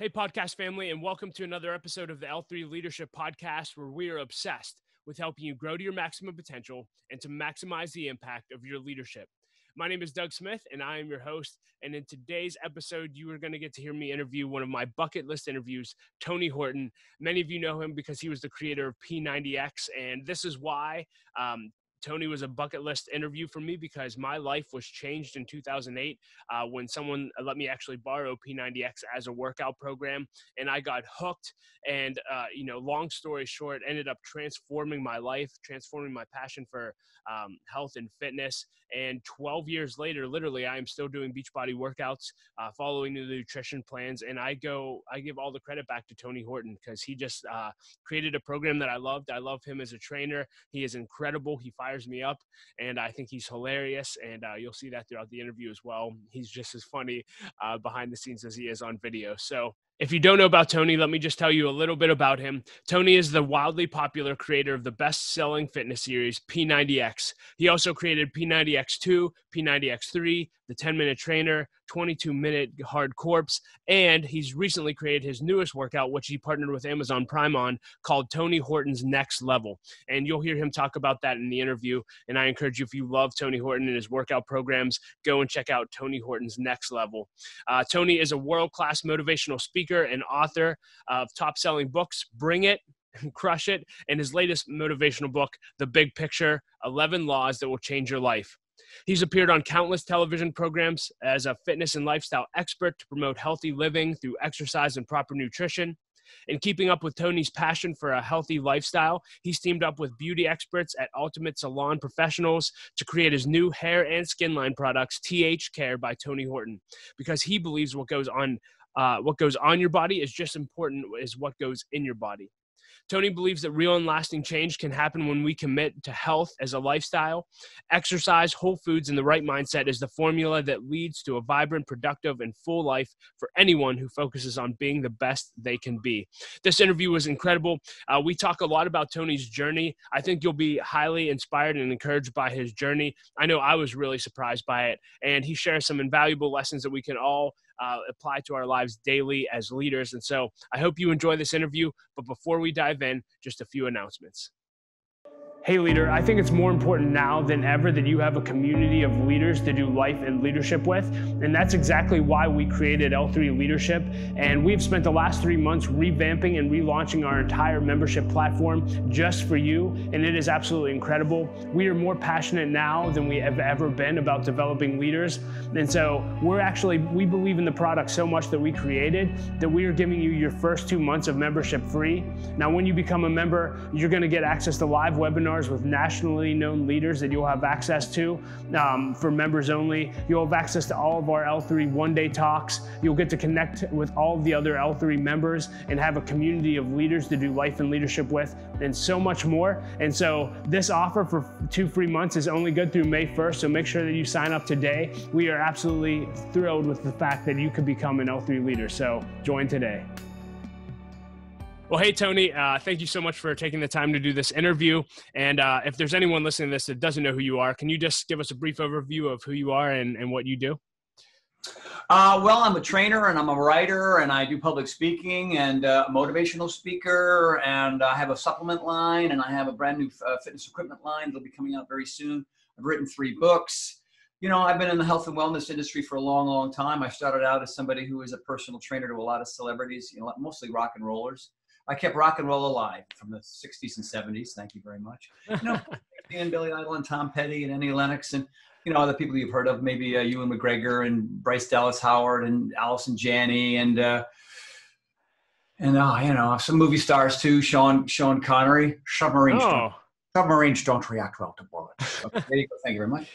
Hey, podcast family, and welcome to another episode of the L3 Leadership Podcast, where we are obsessed with helping you grow to your maximum potential and to maximize the impact of your leadership. My name is Doug Smith, and I am your host. And in today's episode, you are going to get to hear me interview one of my bucket list interviews, Tony Horton. Many of you know him because he was the creator of P90X, and this is why um, Tony was a bucket list interview for me because my life was changed in 2008 uh, when someone let me actually borrow P90X as a workout program, and I got hooked. And uh, you know, long story short, ended up transforming my life, transforming my passion for um, health and fitness. And 12 years later, literally, I am still doing Beachbody workouts, uh, following the nutrition plans, and I go, I give all the credit back to Tony Horton because he just uh, created a program that I loved. I love him as a trainer. He is incredible. He fires me up, and I think he's hilarious. And uh, you'll see that throughout the interview as well. He's just as funny uh, behind the scenes as he is on video. So if you don't know about Tony, let me just tell you a little bit about him. Tony is the wildly popular creator of the best selling fitness series, P90X. He also created P90X2, P90X3, the 10 minute trainer, 22 minute Hard Corps, and he's recently created his newest workout, which he partnered with Amazon Prime on, called Tony Horton's Next Level. And you'll hear him talk about that in the interview. And I encourage you, if you love Tony Horton and his workout programs, go and check out Tony Horton's Next Level. Uh, Tony is a world class motivational speaker and author of top selling books, Bring It, crush it and his latest motivational book the big picture 11 laws that will change your life He's appeared on countless television programs as a fitness and lifestyle expert to promote healthy living through exercise and proper nutrition. In keeping up with Tony's passion for a healthy lifestyle, he's teamed up with beauty experts at Ultimate Salon Professionals to create his new hair and skin line products, TH Care by Tony Horton, because he believes what goes on uh, what goes on your body is just important as what goes in your body. Tony believes that real and lasting change can happen when we commit to health as a lifestyle. Exercise, whole foods, and the right mindset is the formula that leads to a vibrant, productive, and full life for anyone who focuses on being the best they can be. This interview was incredible. Uh, we talk a lot about Tony's journey. I think you'll be highly inspired and encouraged by his journey. I know I was really surprised by it, and he shares some invaluable lessons that we can all uh, apply to our lives daily as leaders. And so I hope you enjoy this interview. But before we dive in, just a few announcements. Hey, leader, I think it's more important now than ever that you have a community of leaders to do life and leadership with. And that's exactly why we created L3 Leadership. And we've spent the last three months revamping and relaunching our entire membership platform just for you. And it is absolutely incredible. We are more passionate now than we have ever been about developing leaders. And so we're actually, we believe in the product so much that we created that we are giving you your first two months of membership free. Now, when you become a member, you're going to get access to live webinars webinars with nationally known leaders that you'll have access to um, for members only. You'll have access to all of our L3 one day talks. You'll get to connect with all of the other L3 members and have a community of leaders to do life and leadership with, and so much more. And so, this offer for two free months is only good through May 1st. So, make sure that you sign up today. We are absolutely thrilled with the fact that you could become an L3 leader. So, join today. Well, hey, Tony, uh, thank you so much for taking the time to do this interview. And uh, if there's anyone listening to this that doesn't know who you are, can you just give us a brief overview of who you are and, and what you do? Uh, well, I'm a trainer and I'm a writer and I do public speaking and uh, a motivational speaker and I have a supplement line and I have a brand new uh, fitness equipment line that'll be coming out very soon. I've written three books. You know, I've been in the health and wellness industry for a long, long time. I started out as somebody who was a personal trainer to a lot of celebrities, you know, mostly rock and rollers. I kept rock and roll alive from the 60s and 70s. Thank you very much. You know, and Billy Idol and Tom Petty and Annie Lennox and you know other people you've heard of, maybe uh, Ewan McGregor and Bryce Dallas Howard and Allison Janney and uh, and uh, you know some movie stars too. Sean Sean Connery. Submarines. Oh. Don't, submarines don't react well to bullets. Okay, there you go. Thank you very much.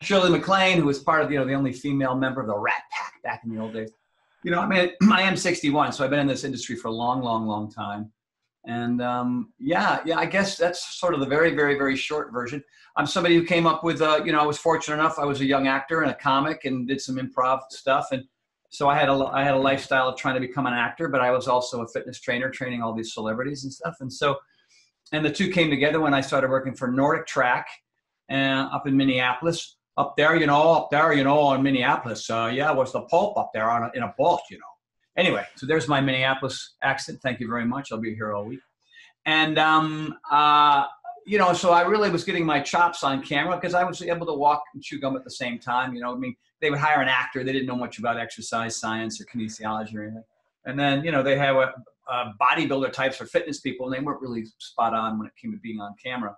Shirley MacLaine, who was part of you know the only female member of the Rat Pack back in the old days you know, I mean, I am 61, so I've been in this industry for a long, long, long time. And um, yeah, yeah, I guess that's sort of the very, very, very short version. I'm somebody who came up with, uh, you know, I was fortunate enough. I was a young actor and a comic and did some improv stuff. And so I had a, I had a lifestyle of trying to become an actor, but I was also a fitness trainer, training all these celebrities and stuff. And so, and the two came together when I started working for NordicTrack uh, up in Minneapolis up there, you know, up there, you know, in Minneapolis, uh, yeah, was the Pope up there on a, in a boat, you know. anyway, so there's my Minneapolis accent. Thank you very much. I'll be here all week. And um, uh, you know, so I really was getting my chops on camera because I was able to walk and chew gum at the same time. You know, I mean, they would hire an actor. They didn't know much about exercise science or kinesiology or anything. And then, you know, they have a, a bodybuilder types or fitness people, and they weren't really spot on when it came to being on camera.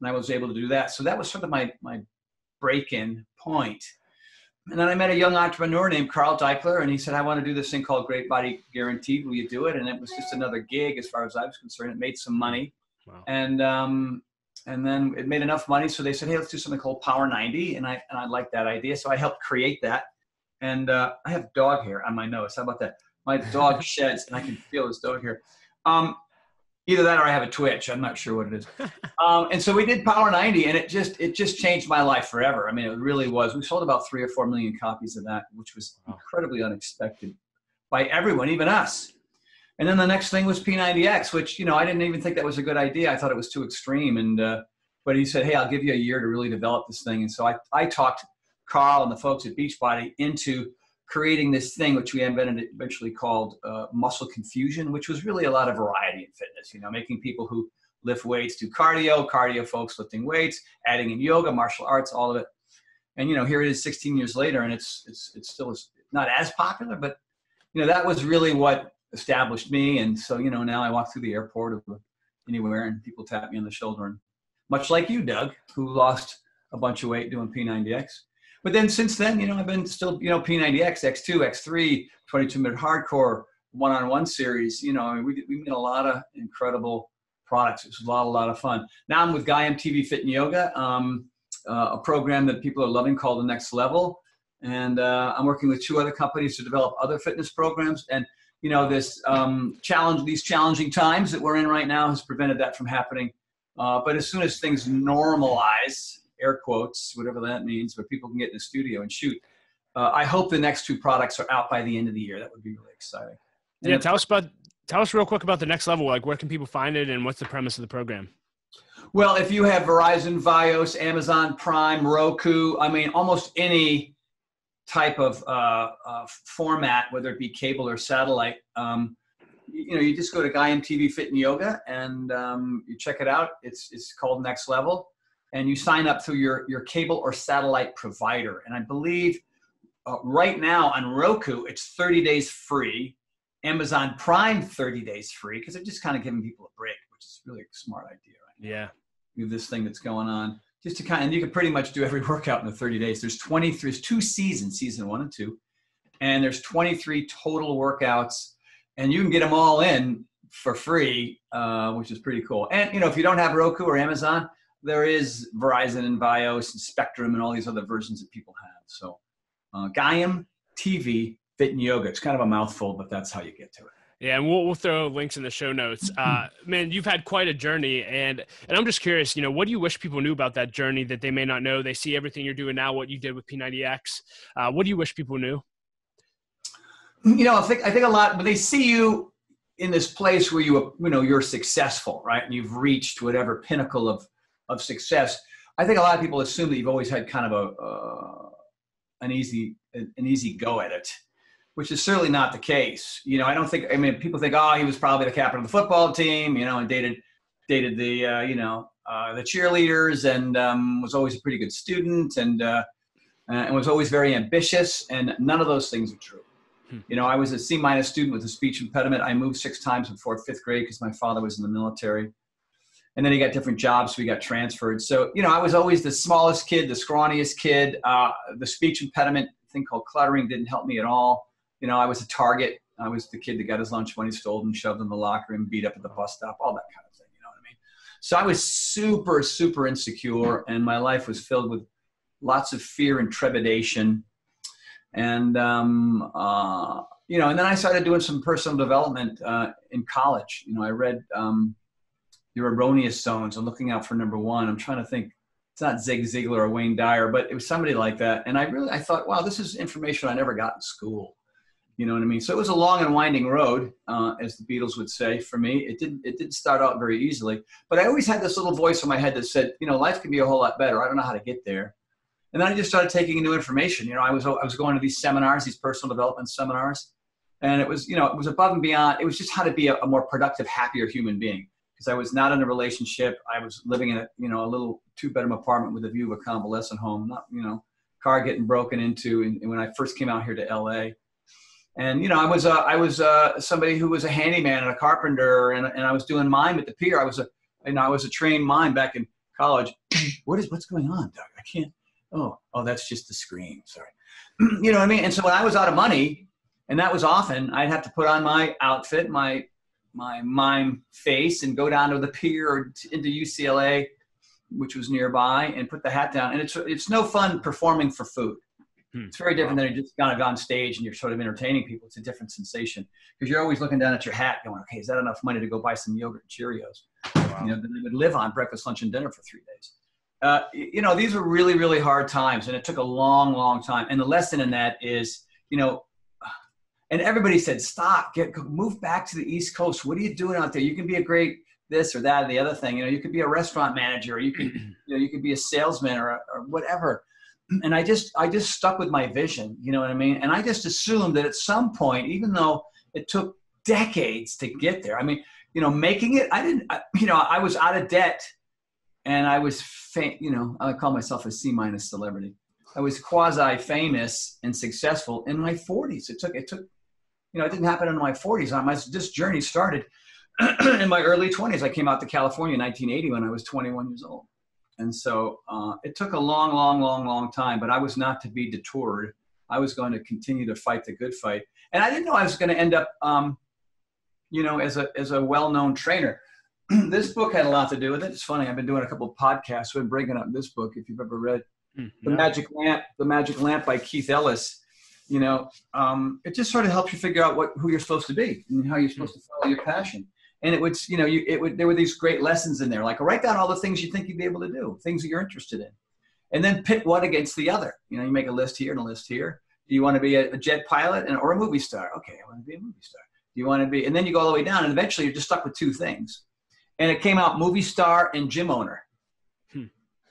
And I was able to do that. So that was sort of my my break-in point. And then I met a young entrepreneur named Carl Daikeler, and he said, I want to do this thing called Great Body Guaranteed. Will you do it? And it was just another gig as far as I was concerned. It made some money. Wow. And um, and then it made enough money. So they said, hey, let's do something called Power 90. And I, and I liked that idea. So I helped create that. And uh, I have dog hair on my nose. How about that? My dog sheds and I can feel his dog hair. Um, either that or I have a twitch. I'm not sure what it is. Um, and so we did Power 90 and it just, it just changed my life forever. I mean, it really was. We sold about three or 4 million copies of that, which was incredibly unexpected by everyone, even us. And then the next thing was P90X, which you know I didn't even think that was a good idea. I thought it was too extreme. And uh, but he said, "Hey, I'll give you a year to really develop this thing." And so I I talked Carl and the folks at Beachbody into creating this thing, which we invented eventually called uh, muscle confusion, which was really a lot of variety in fitness. You know, making people who lift weights do cardio, cardio folks lifting weights, adding in yoga, martial arts, all of it. And you know, here it is 16 years later, and it's it's it's still not as popular, but you know, that was really what established me. And so, you know, now I walk through the airport or anywhere and people tap me on the shoulder. And much like you, Doug, who lost a bunch of weight doing P90X. But then since then, you know, I've been still, you know, P90X, X2, X3, 22 minute Hard Corps, one on one series. You know, I mean, we, we made a lot of incredible products. It was a lot, a lot of fun. Now I'm with Gaiam TV Fit and Yoga, um, uh, a program that people are loving called The Next Level. And uh, I'm working with two other companies to develop other fitness programs. And you know, this um, challenge, these challenging times that we're in right now has prevented that from happening. Uh, but as soon as things normalize, air quotes, whatever that means, where people can get in the studio and shoot, uh, I hope the next two products are out by the end of the year. That would be really exciting. And yeah, tell us about tell us real quick about the next level. Like, where can people find it, and what's the premise of the program? Well, if you have Verizon, Fios, Amazon Prime, Roku, I mean, almost any type of uh, uh, format, whether it be cable or satellite, um, you, know, you just go to Gaiam TV Fit and Yoga and um, you check it out. It's it's called Next Level, and you sign up through your your cable or satellite provider. And I believe uh, right now on Roku, it's 30 days free. Amazon Prime 30 days free because they're just kind of giving people a break, which is really a smart idea. Right? Yeah. With this thing that's going on just to kind of, and you can pretty much do every workout in the 30 days. There's 23, there's two seasons, season one and two, and there's 23 total workouts, and you can get them all in for free, uh, which is pretty cool. And you know, if you don't have Roku or Amazon, there is Verizon and Fios and Spectrum and all these other versions that people have. So, uh, Gaiam TV Fit and Yoga. It's kind of a mouthful, but that's how you get to it. Yeah, and we'll, we'll throw links in the show notes. Uh, man, you've had quite a journey, and and I'm just curious. You know, what do you wish people knew about that journey that they may not know? They see everything you're doing now, what you did with P90X. Uh, what do you wish people knew? You know, I think I think a lot, but they see you in this place where you you know you're successful, right, and you've reached whatever pinnacle of of success. I think a lot of people assume that you've always had kind of a uh, an easy an easy go at it which is certainly not the case. You know, I don't think. I mean, people think, oh, he was probably the captain of the football team. You know, and dated dated the uh, you know uh, the cheerleaders, and um, was always a pretty good student, and uh, and was always very ambitious. And none of those things are true. Hmm. You know, I was a C minus student with a speech impediment. I moved six times before fifth grade because my father was in the military. And then he got different jobs, we got transferred. So, you know, I was always the smallest kid, the scrawniest kid. Uh, the speech impediment thing called cluttering didn't help me at all you know, I was a target. I was the kid that got his lunch when he stole and shoved in the locker room, beat up at the bus stop, all that kind of thing. You know what I mean? So I was super, super insecure, and my life was filled with lots of fear and trepidation. And, um, uh, you know, and then I started doing some personal development uh, in college. You know, I read um, Your Erroneous Zones and Looking Out for Number One. I'm trying to think it's not Zig Ziglar or Wayne Dyer, but it was somebody like that. And I really, I thought, wow, this is information I never got in school. You know what I mean? So it was a long and winding road, uh, as the Beatles would say. For me, it didn't it didn't start out very easily, but I always had this little voice in my head that said, you know, life can be a whole lot better. I don't know how to get there. And then I just started taking new information. You know, I was I was going to these seminars, these personal development seminars, and it was you know it was above and beyond. It was just how to be a, a more productive, happier human being because I was not in a relationship. I was living in a you know a little two bedroom apartment with a view of a convalescent home. Not you know car getting broken into. And, and when I first came out here to LA, and you know I was uh, I was uh, somebody who was a handyman and a carpenter, and, and I was doing mime at the pier. I was a and I was a trained mime back in college. what is what's going on, Doug? I can't. Oh, oh, that's just the screen. Sorry. you know what I mean? And so when I was out of money, and that was often, I'd have to put on my outfit, my my mime face, and go down to the pier or into UCLA, which was nearby, and put the hat down. And it's it's no fun performing for food. Hmm. It's very different wow. than you just kind of on stage and you're sort of entertaining people. It's a different sensation because you're always looking down at your hat, going, "Okay, is that enough money to go buy some yogurt and Cheerios?" Wow. You know, that they would live on breakfast, lunch, and dinner for three days. Uh, you know, these were really, really hard times, and it took a long, long time. And the lesson in that is, you know, and everybody said, "Stop, get move back to the East Coast. What are you doing out there? You can be a great this or that or the other thing. You know, you could be a restaurant manager, or you could, you know, you could be a salesman or, or whatever." And I just, I just stuck with my vision. You know what I mean? And I just assumed that at some point, even though it took decades to get there, I mean, you know, making it, I didn't, I, you know, I was out of debt and I was, fa- you know, I call myself a C minus celebrity. I was quasi famous and successful in my 40s. It took, it took, you know, it didn't happen in my 40s. My, this journey started in my early 20s. I came out to California in 1980 when I was 21 years old. And so uh, it took a long, long, long, long time, but I was not to be detoured. I was going to continue to fight the good fight. And I didn't know I was going to end up, um, you know, as a, as a well-known trainer. this book had a lot to do with it. It's funny. I've been doing a couple of podcasts. We've been breaking up this book. If you've ever read mm, The Magic Lamp, The Magic Lamp by Keith Ellis, you know, um, it just sort of helps you figure out what, who you're supposed to be and how you're supposed to follow your passion. And it would, you know, you, it would, there were these great lessons in there, like write down all the things you think you'd be able to do, things that you're interested in, and then pit one against the other. You know, you make a list here and a list here. Do you want to be a, a jet pilot and, or a movie star? Okay, I want to be a movie star. Do you want to be, and then you go all the way down, and eventually you're just stuck with two things and it came out movie star and gym owner.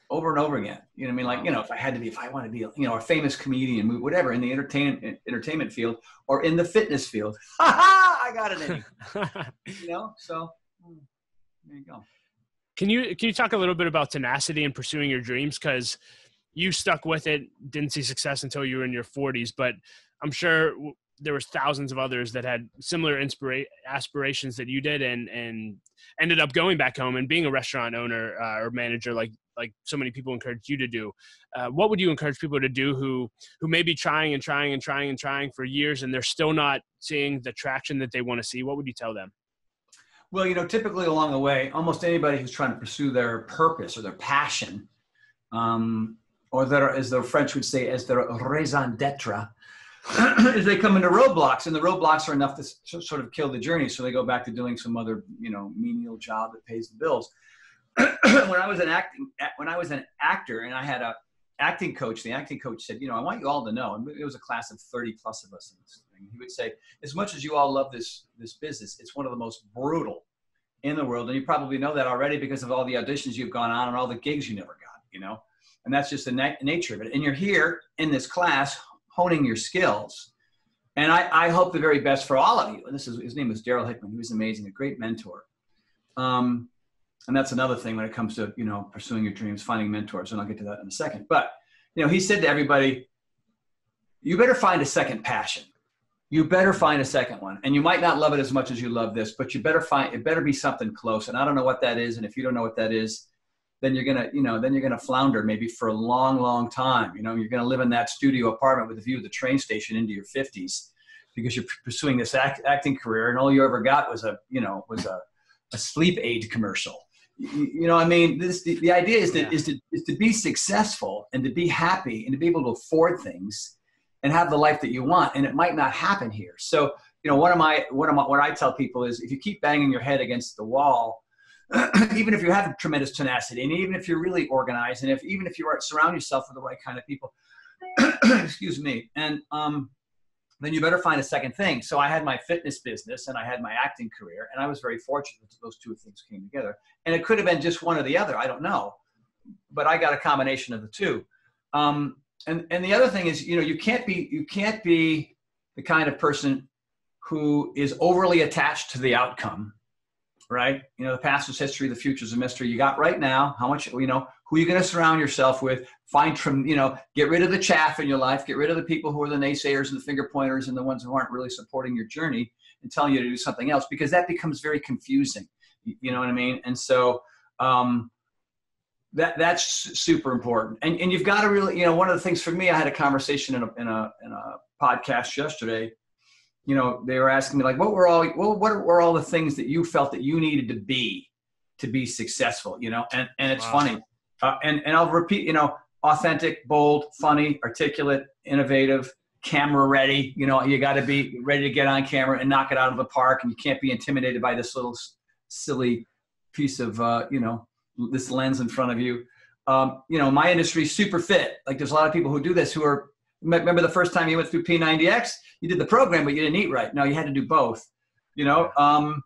Over and over again. You know what I mean? Like, you know, if I had to be, if I want to be, you know, a famous comedian, whatever, in the entertainment entertainment field or in the fitness field, I got it in. you know, so hmm, there you go. Can you can you talk a little bit about tenacity and pursuing your dreams? Because you stuck with it, didn't see success until you were in your 40s, but I'm sure there was thousands of others that had similar inspira- aspirations that you did and and ended up going back home and being a restaurant owner uh, or manager like like so many people encourage you to do uh, what would you encourage people to do who who may be trying and trying and trying and trying for years and they're still not seeing the traction that they want to see what would you tell them well you know typically along the way almost anybody who's trying to pursue their purpose or their passion um, or their as the french would say as their raison d'etre is they come into roadblocks, and the roadblocks are enough to sort of kill the journey. So they go back to doing some other, you know, menial job that pays the bills. when I was an acting, when I was an actor, and I had a acting coach, the acting coach said, you know, I want you all to know, and it was a class of 30 plus of us thing. He would say, as much as you all love this this business, it's one of the most brutal in the world, and you probably know that already because of all the auditions you've gone on and all the gigs you never got, you know. And that's just the na- nature of it. And you're here in this class honing your skills. And I, I hope the very best for all of you. And this is his name was Darryl Hickman. He was amazing, a great mentor. Um, and that's another thing when it comes to you know pursuing your dreams, finding mentors. And I'll get to that in a second. But you know, he said to everybody, "You better find a second passion. You better find a second one. And you might not love it as much as you love this, but you better find it. Better be something close. And I don't know what that is. And if you don't know what that is, then you're gonna, you know, then you're gonna flounder maybe for a long, long time. You know, you're gonna live in that studio apartment with a view of the train station into your 50s because you're pursuing this act, acting career, and all you ever got was a, you know, was a, a sleep aid commercial. You, know, I mean, this the, the idea is that yeah. is to is to be successful and to be happy and to be able to afford things and have the life that you want. And it might not happen here. So, you know, one of my one of my what I tell people is if you keep banging your head against the wall even if you have tremendous tenacity and even if you're really organized and if even if you are surround yourself with the right kind of people excuse me and um, then you better find a second thing so i had my fitness business and i had my acting career and i was very fortunate that those two things came together and it could have been just one or the other i don't know but i got a combination of the two um, and and the other thing is you know you can't be you can't be the kind of person who is overly attached to the outcome, right? You know, the past is history, the future is a mystery. You got right now, how much, you know, who are you going to surround yourself with? Find, from, you know, get rid of the chaff in your life, get rid of the people who are the naysayers and the finger pointers and the ones who aren't really supporting your journey and telling you to do something else because that becomes very confusing. You know what I mean? And so, um, that that's super important and and you've got to really you know one of the things for me i had a conversation in a in a, in a podcast yesterday you know they were asking me like what were all what, what were all the things that you felt that you needed to be to be successful you know and and it's wow. funny uh, and and i'll repeat you know authentic bold funny articulate innovative camera ready you know you got to be ready to get on camera and knock it out of the park and you can't be intimidated by this little silly piece of uh, you know this lens in front of you. Um, you know, my industry super fit. Like there's a lot of people who do this who are, remember the first time you went through P90X, you did the program, but you didn't eat right. No, you had to do both, you know, um,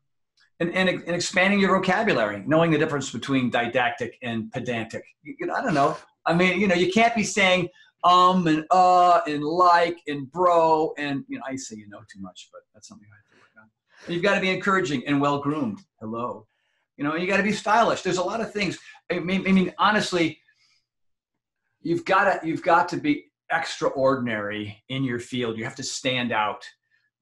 and, and, and expanding your vocabulary, knowing the difference between didactic and pedantic. You, you know, I don't know. I mean, you know, you can't be saying um and uh and like and bro and you know I say you know too much, but that's something I have to work on. And you've got to be encouraging and well groomed. Hello. You know, you got to be stylish. There's a lot of things. I mean, I mean, honestly, you've got to you've got to be extraordinary in your field. You have to stand out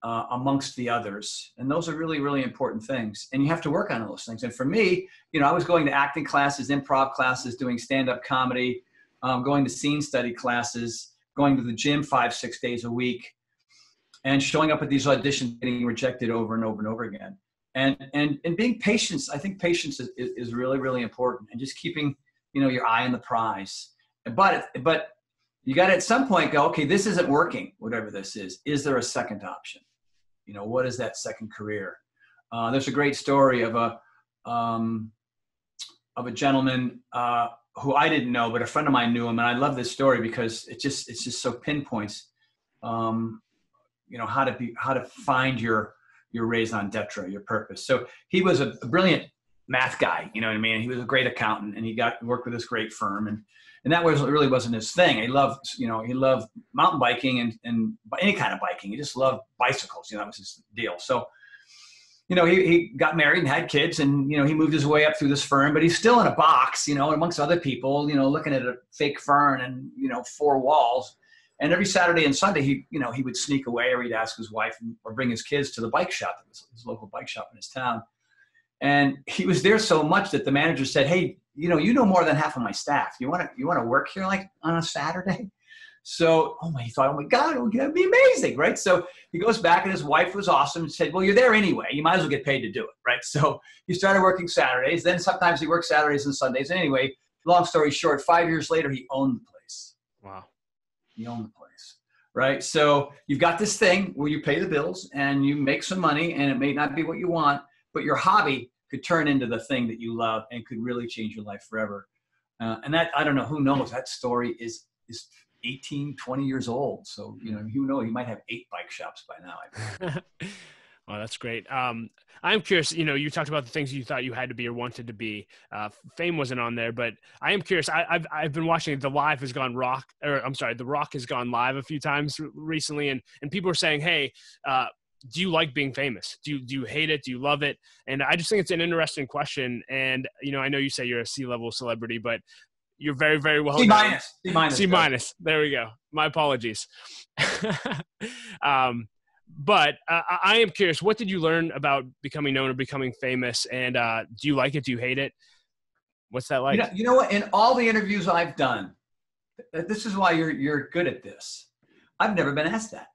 uh, amongst the others, and those are really really important things. And you have to work on those things. And for me, you know, I was going to acting classes, improv classes, doing stand up comedy, um, going to scene study classes, going to the gym five six days a week, and showing up at these auditions, getting rejected over and over and over again. And and and being patient i think patience is, is really really important. And just keeping you know your eye on the prize. But but you got to at some point go okay this isn't working whatever this is. Is there a second option you know what is that second career uh, there's a great story of a um, of a gentleman uh, who I didn't know, but a friend of mine knew him, and I love this story because it just it's just so pinpoints, um, you know, how to be how to find your your raison d'etre, your purpose. So he was a, a, brilliant math guy, you know what I mean? He was a great accountant and he got worked with this great firm and and that was really wasn't his thing. He loved, you know, he loved mountain biking and, and any kind of biking. He just loved bicycles, you know, that was his deal. So, you know, he, he got married and had kids and, you know, he moved his way up through this firm, but he's still in a box, you know, amongst other people, you know, looking at a fake fern and, you know, four walls and every Saturday and Sunday, he, you know, he would sneak away or he'd ask his wife or bring his kids to the bike shop, his, his local bike shop in his town. And he was there so much that the manager said, "Hey, you know, you know more than half of my staff. You want to, you want to work here like on a Saturday?" So, oh my, he thought, oh my God, oh, it would be amazing, right? So he goes back, and his wife was awesome and said, "Well, you're there anyway. You might as well get paid to do it, right?" So he started working Saturdays. Then sometimes he worked Saturdays and Sundays. And anyway, long story short, five years later, he owned the place. Wow He owned the place right so you've got this thing where you pay the bills and you make some money and it may not be what you want but your hobby could turn into the thing that you love and could really change your life forever uh, and that i don't know who knows that story is is 18 20 years old so you know who knows you might have eight bike shops by now Oh, that's great. Um, I'm curious. You know, you talked about the things you thought you had to be or wanted to be. Uh, fame wasn't on there, but I am curious. I, have I've been watching the live has gone rock, or I'm sorry, the rock has gone live a few times recently, and and people are saying, hey. Uh, do you like being famous? Do you, do you hate it? Do you love it? And I just think it's an interesting question. And, you know, I know you say you're a C level celebrity, but you're very, very well. C minus. C minus. C minus. There we go. My apologies. um, but uh, I am curious, what did you learn about becoming known or becoming famous? And uh, do you like it? Do you hate it? What's that like? You know, you know what? In all the interviews I've done, this is why you're you're good at this. I've never been asked that.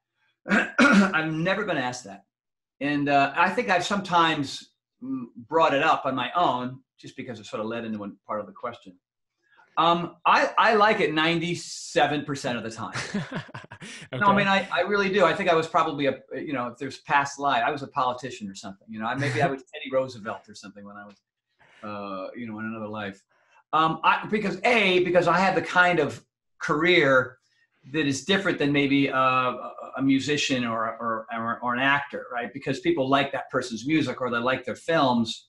I've never been asked that, and uh, I think I've sometimes mm, brought it up on my own just because it sort of led into one part of the question. Um, I, I like it 97% of the time. okay. No, I mean, I, I really do. I think I was probably a, you know, if there's past life, I was a politician or something, you know, I, maybe I was Teddy Roosevelt or something when I was, uh, you know, in another life. Um, I, because A, because I have the kind of career that is different than maybe uh, a musician or, or, or, or, an actor, right? Because people like that person's music or they like their films.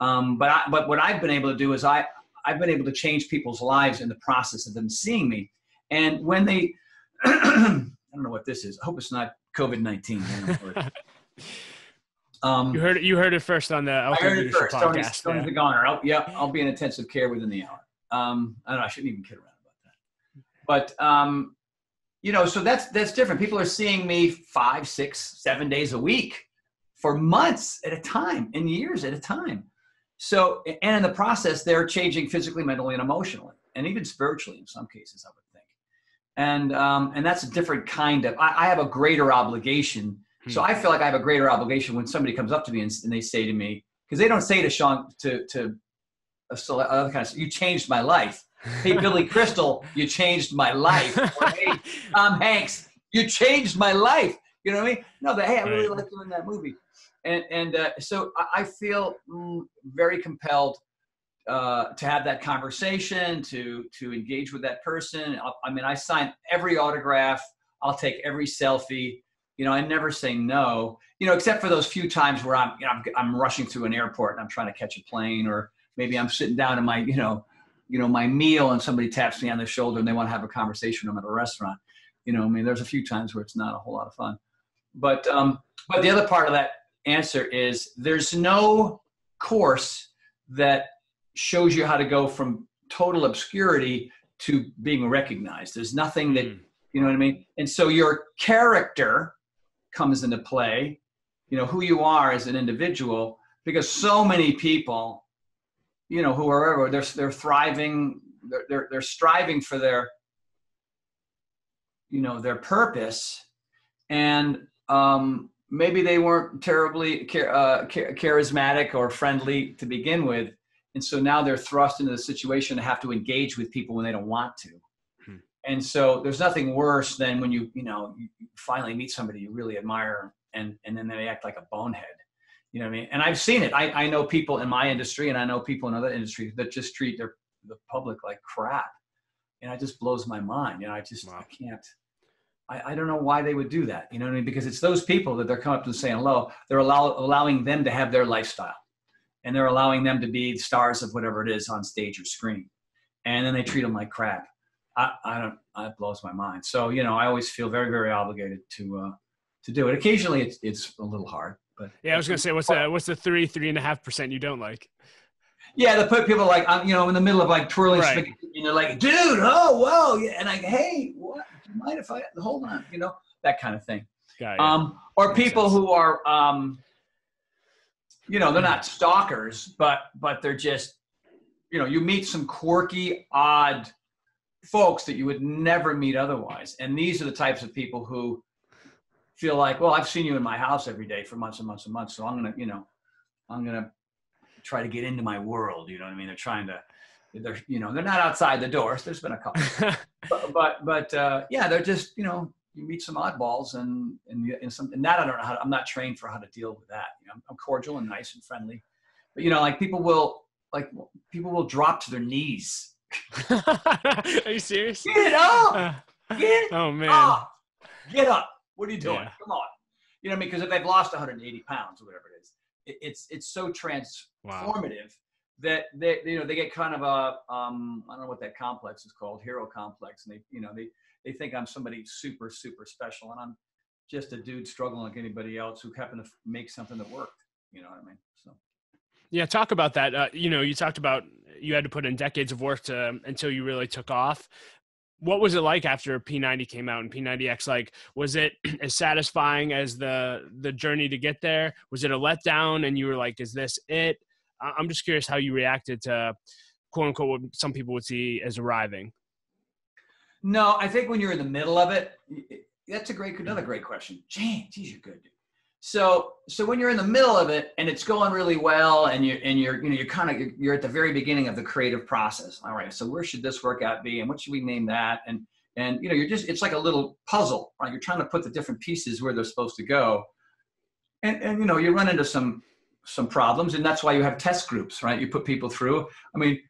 Um, but I, but what I've been able to do is I I've been able to change people's lives in the process of them seeing me. And when they, I don't know what this is. I hope it's not COVID 19. Um, you heard it. You heard it first on the I heard it first. Tony, Tony the Goner. I'll, yep, I'll be in intensive care within the hour. Um, I don't know. I shouldn't even kid around about that. But um, you know, so that's that's different. People are seeing me five, six, seven days a week for months at a time and years at a time. So, and in the process, they're changing physically, mentally, and emotionally, and even spiritually in some cases, I would think. And um, and that's a different kind of. I, I have a greater obligation hmm. so I feel like I have a greater obligation when somebody comes up to me and, and they say to me, because they don't say to Sean to to uh, a other uh, kind of you changed my life. Hey Billy Crystal, you changed my life. Or, hey Tom Hanks, you changed my life. You know what I mean? No, but hey, I really like you in that movie, and and uh, so I feel mm, very compelled uh, to have that conversation, to to engage with that person. I, I mean, I sign every autograph. I'll take every selfie you know, I never say no, you know, except for those few times where I'm, you know, I'm, I'm rushing through an airport and I'm trying to catch a plane, or maybe I'm sitting down in my, you know, you know, my meal and somebody taps me on the shoulder and they want to have a conversation. I'm at a restaurant. You know, I mean, there's a few times where it's not a whole lot of fun. But, um, but the other part of that answer is there's no course that shows you how to go from total obscurity to being recognized. There's nothing that, mm. you know what I mean? And so your character, comes into play you know who you are as an individual because so many people you know whoever, they're, they're thriving they're, they're, they're striving for their you know their purpose. And um, maybe they weren't terribly char- uh, char- charismatic or friendly to begin with. And so now they're thrust into the situation to have to engage with people when they don't want to. And so there's nothing worse than when you you know you finally meet somebody you really admire and and then they act like a bonehead you know what i mean? And i've seen it. I, I know people in my industry and i know people in other industries that just treat their the public like crap. And it just blows my mind. You know i just wow. i can't I, I don't know why they would do that. You know what i mean? Because it's those people that they're coming up and saying hello they're allow, allowing them to have their lifestyle. And they're allowing them to be stars of whatever it is on stage or screen. And then they treat them like crap. I, I don't, it blows my mind. So, you know, I always feel very, very obligated to, uh, to do it. Occasionally it's, it's a little hard, but yeah, I was going to say, what's the, what's the three, three and a half percent you don't like? Yeah, they put people like I'm, you know, in the middle of like twirling right. spaghetti, and they're like, "Dude, oh, whoa!" Yeah, and like, "Hey, what? Do you mind if I hold on?" You know, that kind of thing. Um, or people sense. who are, um, you know, they're not stalkers, but but they're just, you know, you meet some quirky, odd folks that you would never meet otherwise. And these are the types of people who feel like, well, I've seen you in my house every day for months and months and months, so I'm gonna, you know, I'm gonna try to get into my world. You know what I mean? They're trying to, they're, you know, they're not outside the doors. There's been a couple, but, but, but uh, yeah, they're just, you know, you meet some oddballs and and, and some and that I don't know how to, I'm not trained for how to deal with that. You know, I'm, I'm cordial and nice and friendly, but you know, like people will like people will drop to their knees Are you serious? Get up! Get oh man! Up. Get up! What are you doing? Yeah. Come on! You know, because if they've lost 180 pounds or whatever it is, it, it's it's so transformative wow. that they you know they get kind of a um, I don't know what that complex is called, hero complex, and they you know they they think I'm somebody super super special, and I'm just a dude struggling like anybody else who happened to make something that worked. You know what I mean? So. Yeah, talk about that. Uh, you know, you talked about you had to put in decades of work to until you really took off. What was it like after P90 came out and P90X? Like, was it as satisfying as the the journey to get there? Was it a letdown, and you were like, "Is this it?" I'm just curious how you reacted to quote unquote what some people would see as arriving. No, I think when you're in the middle of it, that's a great another great question. James, geez, you're good. Dude. So so when you're in the middle of it and it's going really well and you and you're you know you're kind of you're at the very beginning of the creative process. All right, so where should this workout be and what should we name that? And and you know you're just it's like a little puzzle, right? You're trying to put the different pieces where they're supposed to go. And and you know you run into some some problems and that's why you have test groups, right? You put people through. I mean,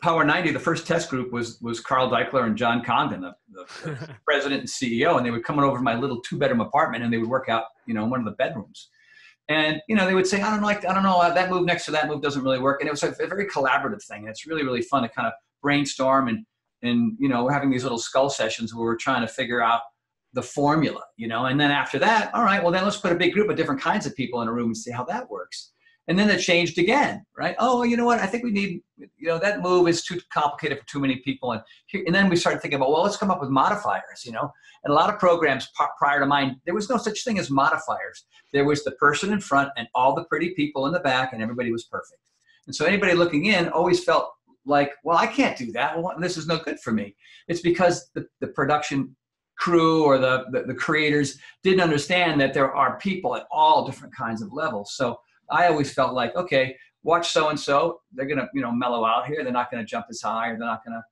Power 90, the first test group was was Carl Daikeler and Jon Congdon, the, the, the president and CEO, and they would come over to my little two bedroom apartment and they would work out, you know, in one of the bedrooms. And you know, they would say, I don't like, I don't know, uh, that move next to that move doesn't really work. And it was a, a very collaborative thing. And it's really, really fun to kind of brainstorm and and you know, we're having these little skull sessions where we're trying to figure out the formula, you know. And then after that, all right, well then let's put a big group of different kinds of people in a room and see how that works. And then it changed again, right? Oh, you know what? I think we need, you know, that move is too complicated for too many people. And here, and then we started thinking about, well, let's come up with modifiers, you know. And a lot of programs prior to mine, there was no such thing as modifiers. There was the person in front and all the pretty people in the back, and everybody was perfect. And so anybody looking in always felt like, well, I can't do that. Well, this is no good for me. It's because the, the production crew or the, the, the creators didn't understand that there are people at all different kinds of levels. So I always felt like, okay, watch so and so. They're gonna, you know, mellow out here. They're not gonna jump as high, or they're not gonna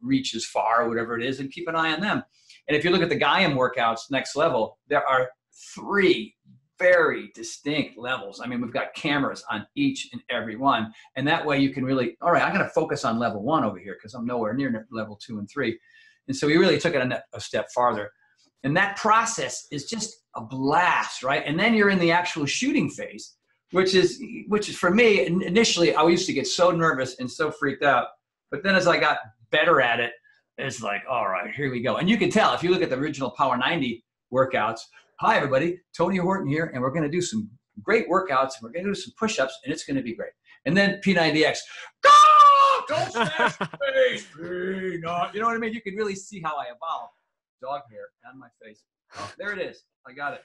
reach as far, or whatever it is, and keep an eye on them. And if you look at the Gaiam workouts, next level, there are three very distinct levels. I mean, we've got cameras on each and every one. And that way you can really, all right, I'm going to focus on level one over here because I'm nowhere near level two and three. And so we really took it a, a step farther. And that process is just a blast, right? And then you're in the actual shooting phase, which is, which is for me, initially, I used to get so nervous and so freaked out. But then as I got better at it, it's like, all right, here we go. And you can tell if you look at the original Power 90 workouts, hi everybody, Tony Horton here, and we're going to do some great workouts. And we're going to do some push-ups, and it's going to be great. And then P90X, go! Don't smash face, not. You know what I mean? You can really see how I evolve. Dog hair on my face. Oh, there it is. I got it.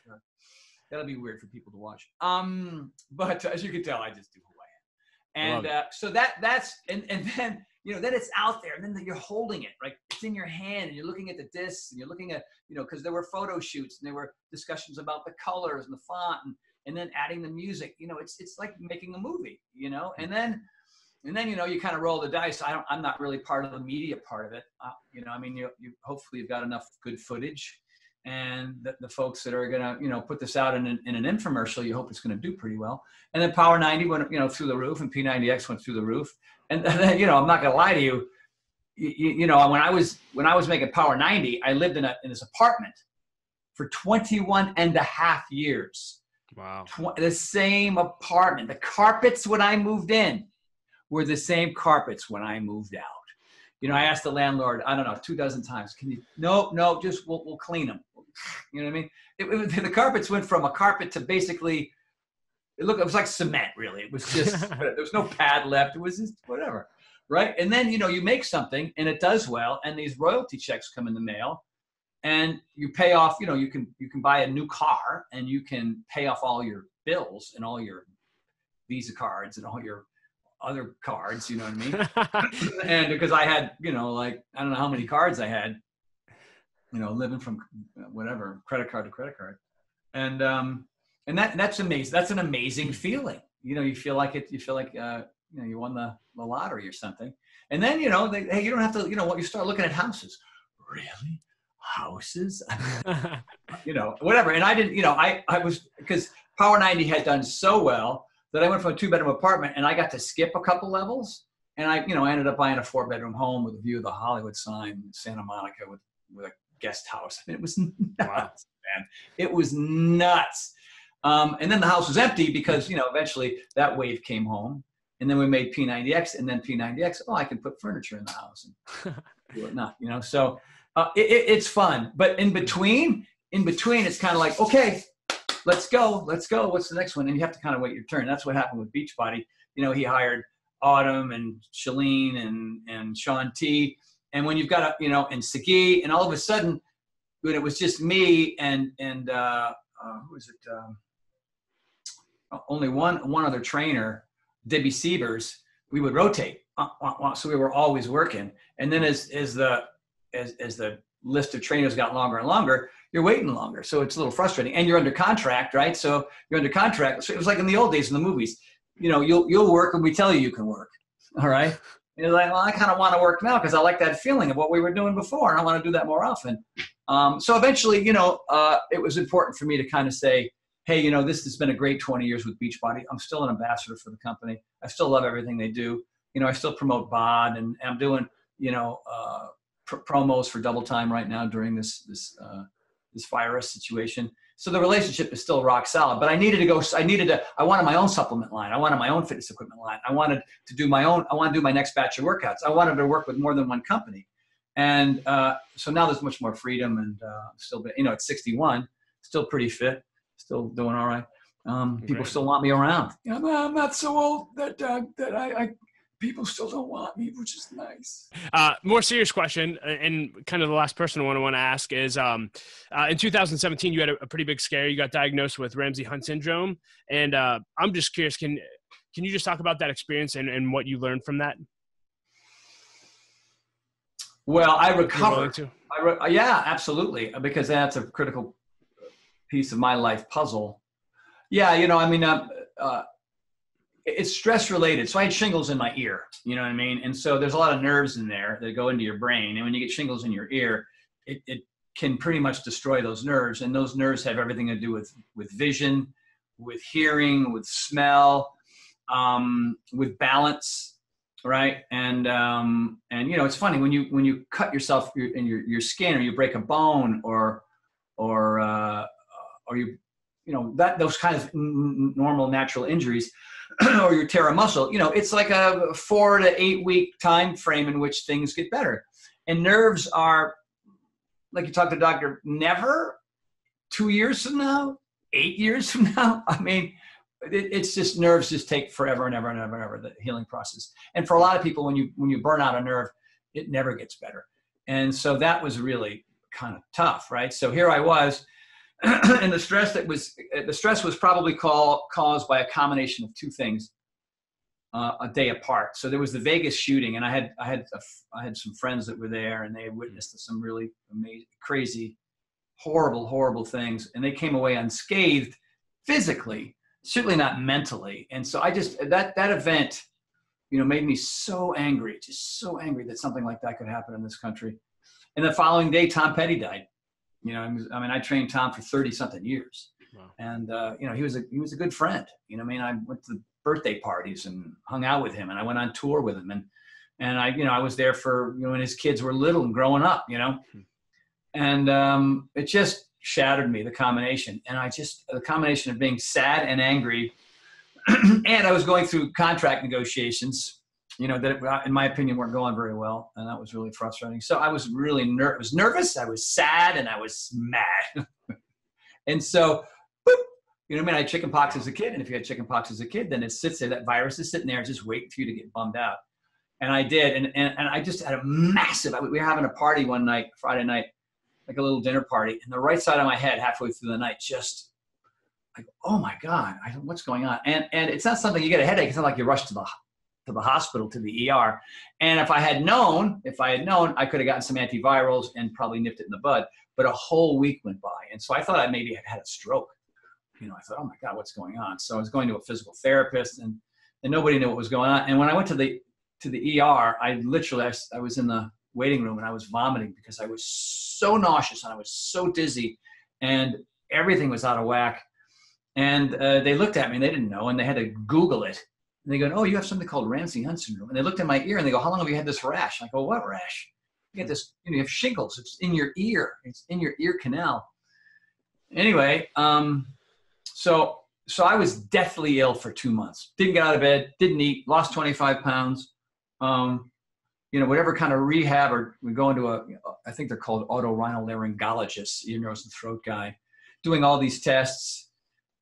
That'll be weird for people to watch. Um, but as you can tell, I just do who I am. And uh, so that that's and and then you know, then it's out there, and then you're holding it, right? It's in your hand, and you're looking at the discs, and you're looking at, you know, because there were photo shoots, and there were discussions about the colors and the font, and and then adding the music. You know, it's it's like making a movie, you know. And then, and then you know, you kind of roll the dice. I don't, I'm not really part of the media part of it. Uh, you know, I mean, you you hopefully you've got enough good footage, and the, the folks that are gonna, you know, put this out in an, in an infomercial, you hope it's gonna do pretty well. And then Power 90 went, you know, through the roof, and P90X went through the roof and then, you know, I'm not gonna lie to you, you, you know, when I was when I was making Power 90, I lived in a in this apartment for 21 and a half years. Wow. Tw- the same apartment. The carpets when I moved in were the same carpets when I moved out. You know, I asked the landlord, I don't know, two dozen times, can you, no, no, just we'll, we'll clean them. You know what I mean? It, it, the carpets went from a carpet to basically it looked it was like cement really. It was just there was no pad left. It was just whatever right? And then you know you make something and it does well and these royalty checks come in the mail and you pay off you know you can you can buy a new car and you can pay off all your bills and all your visa cards and all your other cards you know what i mean? And because i had you know like i don't know how many cards i had you know living from whatever credit card to credit card and um and that that's amazing. That's an amazing feeling. You know, you feel like it. You feel like uh, you know you won the, the lottery or something. And then you know, they, hey, you don't have to. You know, what you start looking at houses. Really, houses? you know, whatever. And I didn't. You know, I I was because Power 90 had done so well that I went from a two bedroom apartment and I got to skip a couple levels. And I, you know, I ended up buying a four bedroom home with a view of the Hollywood sign, Santa Monica, with with a guest house. I mean, it was nuts, wow. man. It was nuts. Um, and then the house was empty because, you know, eventually that wave came home. And then we made P90X and then P90X. Oh, I can put furniture in the house and do whatnot, you know. So uh, it, it, it's fun. But in between, in between, it's kind of like, okay, let's go, let's go. What's the next one? And you have to kind of wait your turn. That's what happened with Beachbody. You know, he hired Autumn and Chalene and, and Shaun T. And when you've got a, you know, and Sagi, and all of a sudden, when it was just me and, and uh, uh, who was it? Um, only one one other trainer, Debbie Siebers, we would rotate. So we were always working. And then as as the as as the list of trainers got longer and longer, you're waiting longer. So it's a little frustrating. And you're under contract, right? So you're under contract. So it was like in the old days in the movies. You know, you'll you'll work and we tell you you can work. All right. And you're like, well, I kind of want to work now because I like that feeling of what we were doing before, and I want to do that more often. Um, so eventually, you know, uh, it was important for me to kind of say, hey, you know, this has been a great 20 years with Beachbody. I'm still an ambassador for the company. I still love everything they do. You know, I still promote BOD and I'm doing, you know, uh, pr- promos for double time right now during this, this, uh, this virus situation. So the relationship is still rock solid, but I needed to go, I needed to, I wanted my own supplement line. I wanted my own fitness equipment line. I wanted to do my own, I want to do my next batch of workouts. I wanted to work with more than one company. And uh, so now there's much more freedom and uh, still, you know, at 61, still pretty fit, still doing all right. Um, people Great. still want me around. I'm, I'm not so old that uh, that I, I people still don't want me, which is nice. Uh, more serious question, uh, and kind of the last person I want to want to ask is: um, uh, in 2017, you had a, a, pretty big scare. You got diagnosed with Ramsay Hunt syndrome, and uh, I'm just curious can can you just talk about that experience and, and what you learned from that? Well, I recovered. I re- yeah, absolutely, because that's a critical piece of my life puzzle. Yeah, you know, I mean, uh, uh, it's stress related. So I had shingles in my ear, you know what I mean? And so there's a lot of nerves in there that go into your brain. And when you get shingles in your ear, it, it can pretty much destroy those nerves. And those nerves have everything to do with, with vision, with hearing, with smell, um, with balance, right? And, um, and, you know, it's funny when you, when you cut yourself in your, your skin or you break a bone or, or, uh, or you, you know, that, those kind of normal natural injuries, or you tear a muscle, you know, it's like a four to eight week time frame in which things get better. And nerves are, like you talk to doctor, never two years from now, eight years from now. I mean, it, it's just nerves just take forever and ever and ever and ever the healing process. And for a lot of people, when you when you burn out a nerve, it never gets better. And so that was really kind of tough, right? So here I was and the stress that was the stress was probably call, caused by a combination of two things uh, a day apart. So there was the vegas shooting and i had i had a, I had some friends that were there and they witnessed some really amazing crazy horrible horrible things and they came away unscathed physically certainly not mentally. And so i just that that event you know made me so angry just so angry that something like that could happen in this country. And the following day tom petty died you know, I mean, I trained Tom for 30 something years. Wow. And, uh, you know, he was a, he was a good friend. You know, I mean, I went to birthday parties and hung out with him and I went on tour with him. And, and I, you know, I was there for, you know, when his kids were little and growing up, you know, hmm. and um, it just shattered me, the combination. And I just, the combination of being sad and angry. and I was going through contract negotiations you know, that in my opinion weren't going very well, and that was really frustrating. So I was really ner- was nervous, I was sad, and I was mad. and so, boop, you know, I mean, I had chicken pox as a kid, and if you had chicken pox as a kid, then it sits there. That virus is sitting there, just waiting for you to get bummed out. And I did, and and, and I just had a massive. We were having a party one night, Friday night, like a little dinner party, and the right side of my head, halfway through the night, just like, oh my god, I, what's going on? And and it's not something you get a headache. It's not like you rush to the to the hospital to the ER. And if I had known, if I had known, I could have gotten some antivirals and probably nipped it in the bud. But a whole week went by, and so I thought I maybe had had a stroke. You know, I thought, oh my God, what's going on? So I was going to a physical therapist, and and nobody knew what was going on. And when I went to the to the ER, I literally I, I was in the waiting room and I was vomiting because I was so nauseous and I was so dizzy, and everything was out of whack. And uh, they looked at me and they didn't know, and they had to Google it and they go, oh, you have something called Ramsay Hunt syndrome. And they looked at my ear and they go, how long have you had this rash? I go, what rash? You get this, you, know, you have shingles. It's in your ear. It's in your ear canal. Anyway, um, so so I was deathly ill for two months. Didn't get out of bed. Didn't eat. Lost 25 pounds. Um, you know, whatever kind of rehab or we go into a, I think they're called otorhinolaryngologists, ear, nose, and throat guy, doing all these tests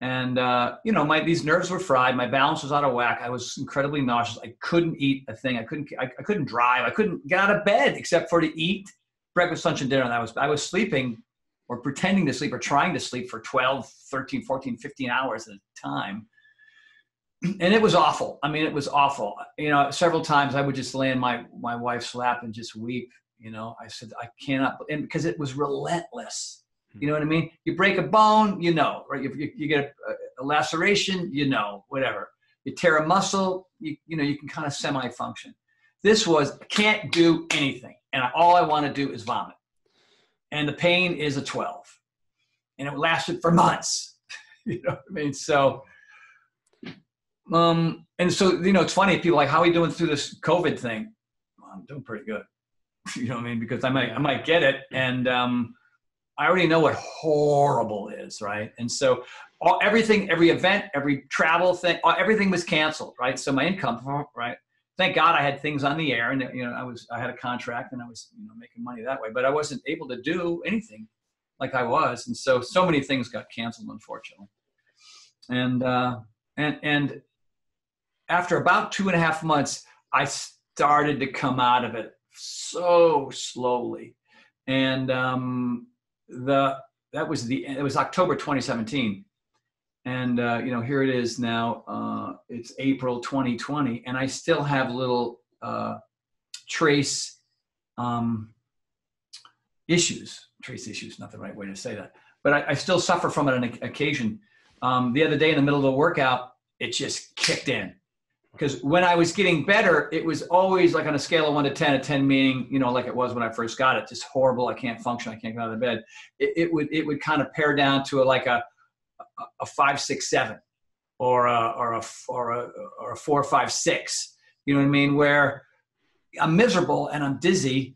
and uh, you know my these nerves were fried my balance was out of whack i was incredibly nauseous i couldn't eat a thing i couldn't I, I, couldn't drive i couldn't get out of bed except for to eat breakfast lunch and dinner and i was i was sleeping or pretending to sleep or trying to sleep for 12 13 14 15 hours at a time. And it was awful i mean it was awful. You know several times i would just lay in my my wife's lap and just weep you know i said i cannot and because it was relentless you know what I mean? You break a bone, you know, right? You, you, you get a, a, laceration, you know, whatever. You tear a muscle, you, you know, you can kind of semi-function. This was can't do anything, and all I want to do is vomit, and the pain is a 12, and it lasted for months. you know what I mean? So, um, and so you know, it's funny. People like, how are you doing through this COVID thing? Well, I'm doing pretty good. you know what I mean? Because I might I might get it, and um, I already know what horrible is, right? And so all, everything, every event, every travel thing, everything was canceled, right? So my income, right? thank God I had things on the air, and you know, I was I had a contract, and I was you know making money that way. But I wasn't able to do anything like I was, and so so many things got canceled, unfortunately. And uh, and and after about two and a half months, I started to come out of it so slowly, and um, the that was the it was October 2017 and uh, you know here it is now uh, it's april 2020 and i still have little uh, trace um, issues trace issues not the right way to say that but i, I still suffer from it on occasion. Um, the other day in the middle of the workout it just kicked in because when i was getting better it was always like on a scale of 1 to 10 a 10 meaning you know like it was when i first got it just horrible i can't function i can't get out of bed it, it would it would kind of pare down to a, like a a five six seven or a or a or a or a four five six. You know what I mean? Where I'm miserable and I'm dizzy,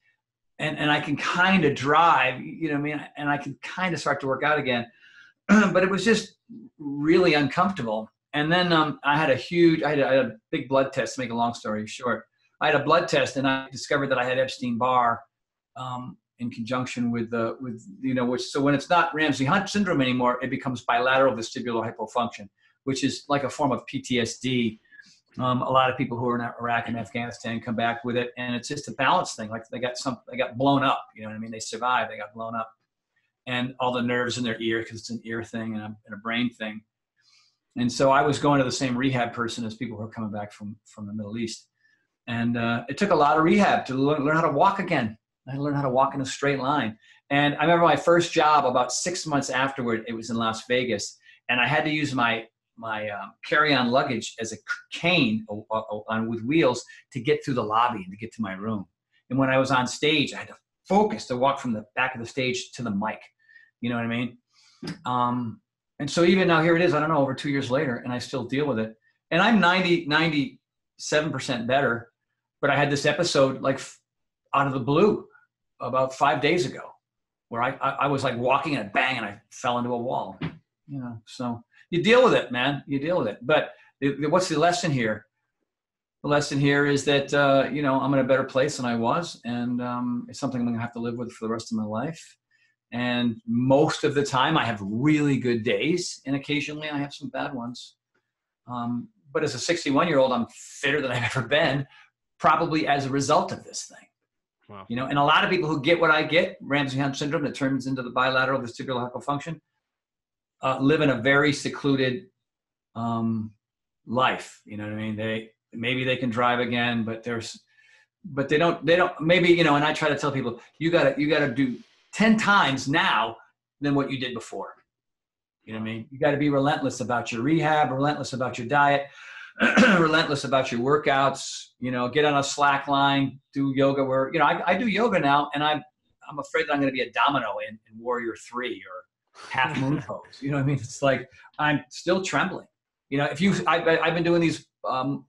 and and I can kind of drive. You know what I mean? And I can kind of start to work out again, but it was just really uncomfortable. And then um, I had a huge, I had a, I had a big blood test. To make a long story short, I had a blood test, and I discovered that I had Epstein Barr. Um, in conjunction with the with you know which so when it's not Ramsay Hunt syndrome anymore, it becomes bilateral vestibular hypofunction, which is like a form of PTSD. Um, a lot of people who are in Iraq and Afghanistan come back with it, and it's just a balance thing. Like they got some, they got blown up. You know what I mean? They survived. They got blown up, and all the nerves in their ear because it's an ear thing and a, and a brain thing. And so I was going to the same rehab person as people who are coming back from from the Middle East, and uh, it took a lot of rehab to learn, learn how to walk again I learned how to walk in a straight line. And I remember my first job about six months afterward, it was in Las Vegas. And I had to use my, my um, carry-on luggage as a cane on, with wheels to get through the lobby and to get to my room. And when I was on stage, I had to focus to walk from the back of the stage to the mic. You know what I mean? Um, and so even now, here it is, I don't know, over two years later, and I still deal with it. And I'm 90, 97% better, but I had this episode like out of the blue about five days ago where I, I, I was like walking and bang and I fell into a wall. You know, so you deal with it, man. You deal with it. But what's the lesson here? The lesson here is that uh, you know I'm in a better place than I was, and um, it's something I'm going to have to live with for the rest of my life. And most of the time, I have really good days, and occasionally I have some bad ones. Um, but as a 61 year old, I'm fitter than I've ever been, probably as a result of this thing. Wow. You know, and a lot of people who get what I get, Ramsay Hunt syndrome, that turns into the bilateral vestibular hypofunction, uh, live in a very secluded um, life. You know what I mean? They maybe they can drive again, but there's, but they don't. They don't. Maybe you know. And I try to tell people, you gotta you gotta do ten times now than what you did before. You know what I mean? You got to be relentless about your rehab, relentless about your diet. relentless about your workouts. You know, get on a slack line, do yoga. Where you know, I, I do yoga now, and I'm I'm afraid that I'm going to be a domino in, in Warrior Three or half moon pose. You know what I mean? It's like I'm still trembling. You know, if you I, I've been doing these um,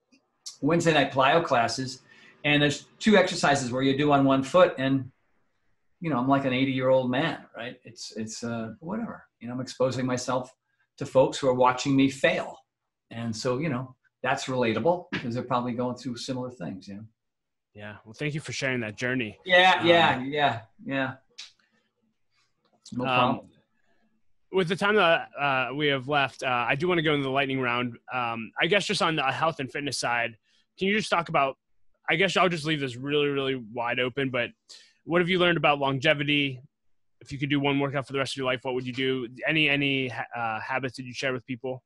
Wednesday night plyo classes, and there's two exercises where you do on one foot, and you know, I'm like an 80 year old man, right? It's it's uh, whatever. You know, I'm exposing myself to folks who are watching me fail, and so you know, that's relatable because they're probably going through similar things. Yeah. Yeah. Well, thank you for sharing that journey. Yeah. Um, yeah. Yeah. Yeah. No um, problem. With the time that uh, we have left, uh, I do want to go into the lightning round. Um, I guess just on the health and fitness side, can you just talk about? I guess I'll just leave this really, really wide open. But what have you learned about longevity? If you could do one workout for the rest of your life, what would you do? Any any uh, habits did you share with people?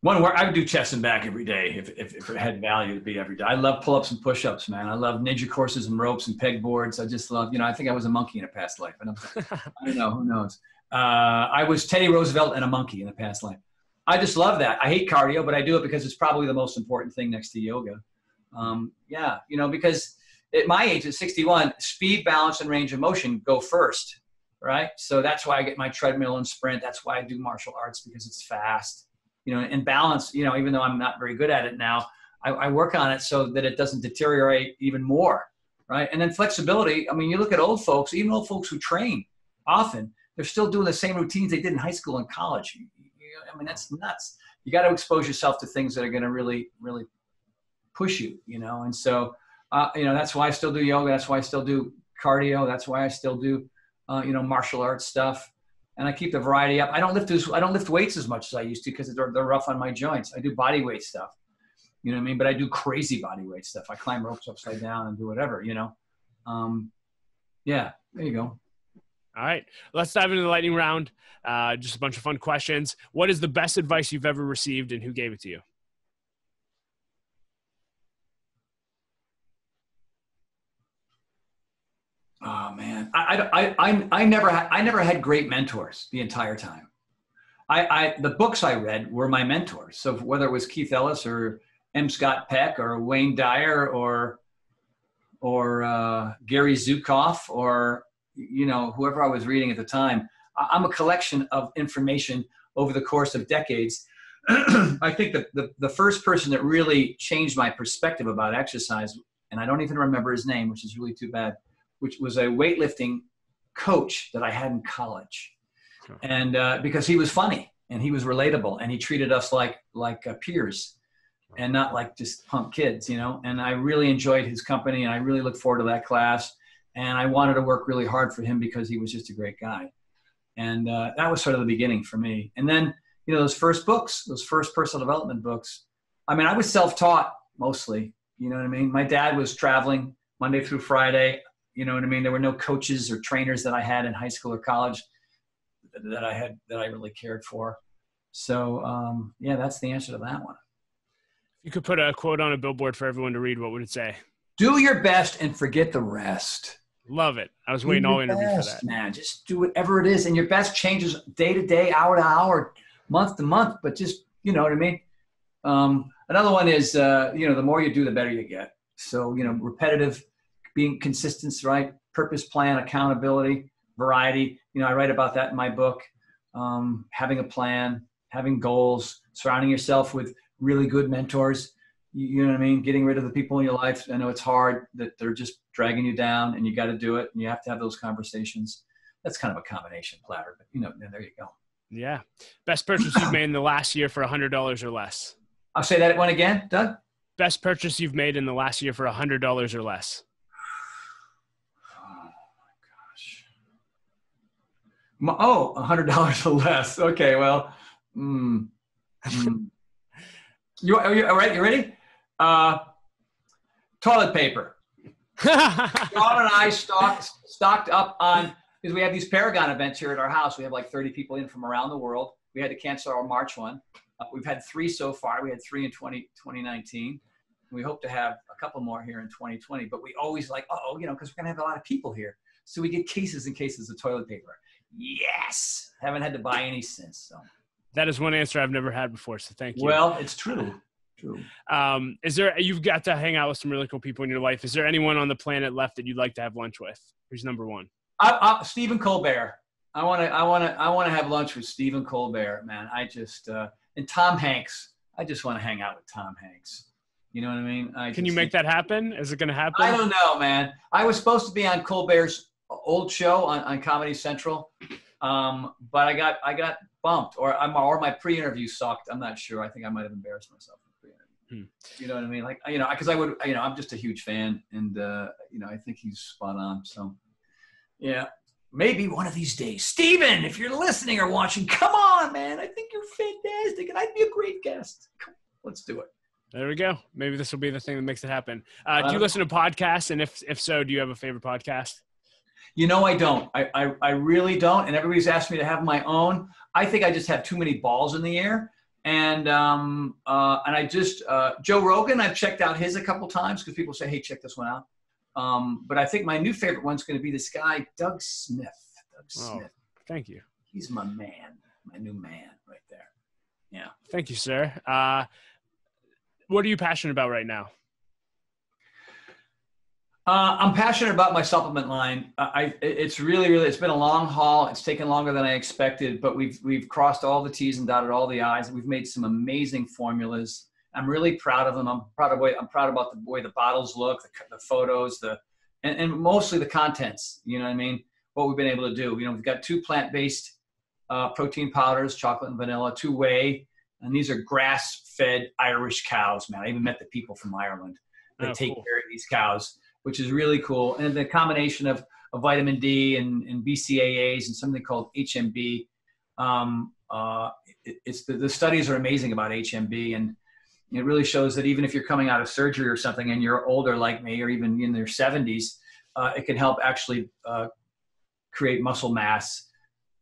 one where I would do chest and back every day if, if, if, it had value to be every day. I love pull ups and push ups, man. I love ninja courses and ropes and peg boards. I just love, you know, I think I was a monkey in a past life. I don't, I don't know, who knows? Uh, I was Teddy Roosevelt and a monkey in a past life. I just love that. I hate cardio, but I do it because it's probably the most important thing next to yoga. Um, yeah, you know, because at my age, at 61, speed, balance, and range of motion go first, right? So that's why I get my treadmill and sprint. That's why I do martial arts because it's fast you know, and balance, you know, even though I'm not very good at it now, I, I work on it so that it doesn't deteriorate even more, right? And then flexibility. I mean, you look at old folks, even old folks who train often, they're still doing the same routines they did in high school and college. I mean, that's nuts. You got to expose yourself to things that are going to really, really push you, you know. And so, uh, you know, that's why I still do yoga. That's why I still do cardio. That's why I still do, uh, you know, martial arts stuff. And I keep the variety up. I don't lift as I don't lift weights as much as I used to because they're, they're rough on my joints. I do body weight stuff, you know what I mean. But I do crazy body weight stuff. I climb ropes upside down and do whatever, you know. Um, yeah, there you go. All right, let's dive into the lightning round. Uh, just a bunch of fun questions. What is the best advice you've ever received, and who gave it to you? Oh man, I, I, I, I never had, I never had great mentors the entire time. I, I, the books I read were my mentors. So whether it was Keith Ellis or M. Scott Peck or Wayne Dyer or, or uh, Gary Zukav or you know whoever I was reading at the time, I'm a collection of information over the course of decades. I think that the, the first person that really changed my perspective about exercise, and I don't even remember his name, which is really too bad, which was a weightlifting coach that I had in college. And uh, because he was funny and he was relatable and he treated us like like uh, peers and not like just punk kids, you know. And I really enjoyed his company and I really look forward to that class. And I wanted to work really hard for him because he was just a great guy. And uh, that was sort of the beginning for me. And then, you know, those first books, those first personal development books. I mean, I was self-taught mostly. You know what I mean? My dad was traveling Monday through Friday. You know what I mean? There were no coaches or trainers that I had in high school or college that I had that I really cared for. So um, yeah, that's the answer to that one. If you could put a quote on a billboard for everyone to read. What would it say? Do your best and forget the rest. Love it. I was waiting all interview best, for that. Man, just do whatever it is, and your best changes day to day, hour to hour, month to month. But just you know what I mean. Um, another one is uh, you know the more you do, the better you get. So you know repetitive being consistent, right? Purpose, plan, accountability, variety. You know, I write about that in my book. Um, having a plan, having goals, surrounding yourself with really good mentors. You, you know what I mean? Getting rid of the people in your life. I know it's hard that they're just dragging you down, and you got to do it, and you have to have those conversations. That's kind of a combination platter, but you know, there you go. Yeah, best purchase you've made in the last year for a hundred dollars or less. I'll say that one again, Doug. Best purchase you've made in the last year for a hundred dollars or less. Oh, a hundred dollars or less. Okay, well, mm, mm. you, are you all right? You ready? Uh, toilet paper. John and I stocked stocked up on because we have these Paragon events here at our house. We have like 30 people in from around the world. We had to cancel our March one. Uh, we've had three so far. We had three in 20, 2019. We hope to have a couple more here in 2020. But we always like, oh, you know, because we're gonna have a lot of people here, so we get cases and cases of toilet paper. Yes. Haven't had to buy any since. So that is one answer I've never had before. So thank you. Well, it's true. True. Um, is there you've got to hang out with some really cool people in your life? Is there anyone on the planet left that you'd like to have lunch with? Who's number one? I, I, Stephen Colbert. I want to. I want to. I want to have lunch with Stephen Colbert. Man, I just uh, and Tom Hanks. I just want to hang out with Tom Hanks. You know what I mean? I Can you make that happen? Is it going to happen? I don't know, man. I was supposed to be on Colbert's old show on, on Comedy Central, um, but I got I got bumped, or I'm or my pre-interview sucked. I'm not sure. I think I might have embarrassed myself. Hmm. You know what I mean? Like you know, because I would you know I'm just a huge fan, and uh, you know I think he's spot on. So yeah, maybe one of these days, Stephen, if you're listening or watching, come on, man. I think you're fantastic, and I'd be a great guest. Come, let's do it. There we go. Maybe this will be the thing that makes it happen. Uh, do you uh, listen to podcasts? And if if so, do you have a favorite podcast? You know, I don't. I, I, I really don't. And everybody's asked me to have my own. I think I just have too many balls in the air. And um, uh, and I just uh, Joe Rogan. I've checked out his a couple times because people say, "Hey, check this one out." Um, but I think my new favorite one's going to be this guy, Doug Smith. Doug oh, Smith. thank you. He's my man, my new man, right there. Yeah. Thank you, sir. Uh, what are you passionate about right now? Uh, I'm passionate about my supplement line. I, it's really, really, it's been a long haul. It's taken longer than I expected, but we've we've crossed all the T's and dotted all the I's. We've made some amazing formulas. I'm really proud of them. I'm proud of way. I'm proud about the way the bottles look, the, the photos, the and, and mostly the contents. You know what I mean? What we've been able to do. You know, we've got two plant-based uh, protein powders, chocolate and vanilla, two whey, And these are grass-fed Irish cows, man. I even met the people from Ireland that Oh, take cool. care of these cows, which is really cool. And the combination of, of vitamin D and, and BCAAs and something called HMB. Um, uh, it, it's the, the studies are amazing about HMB, and it really shows that even if you're coming out of surgery or something and you're older like me, or even in their 70s, uh, it can help actually uh, create muscle mass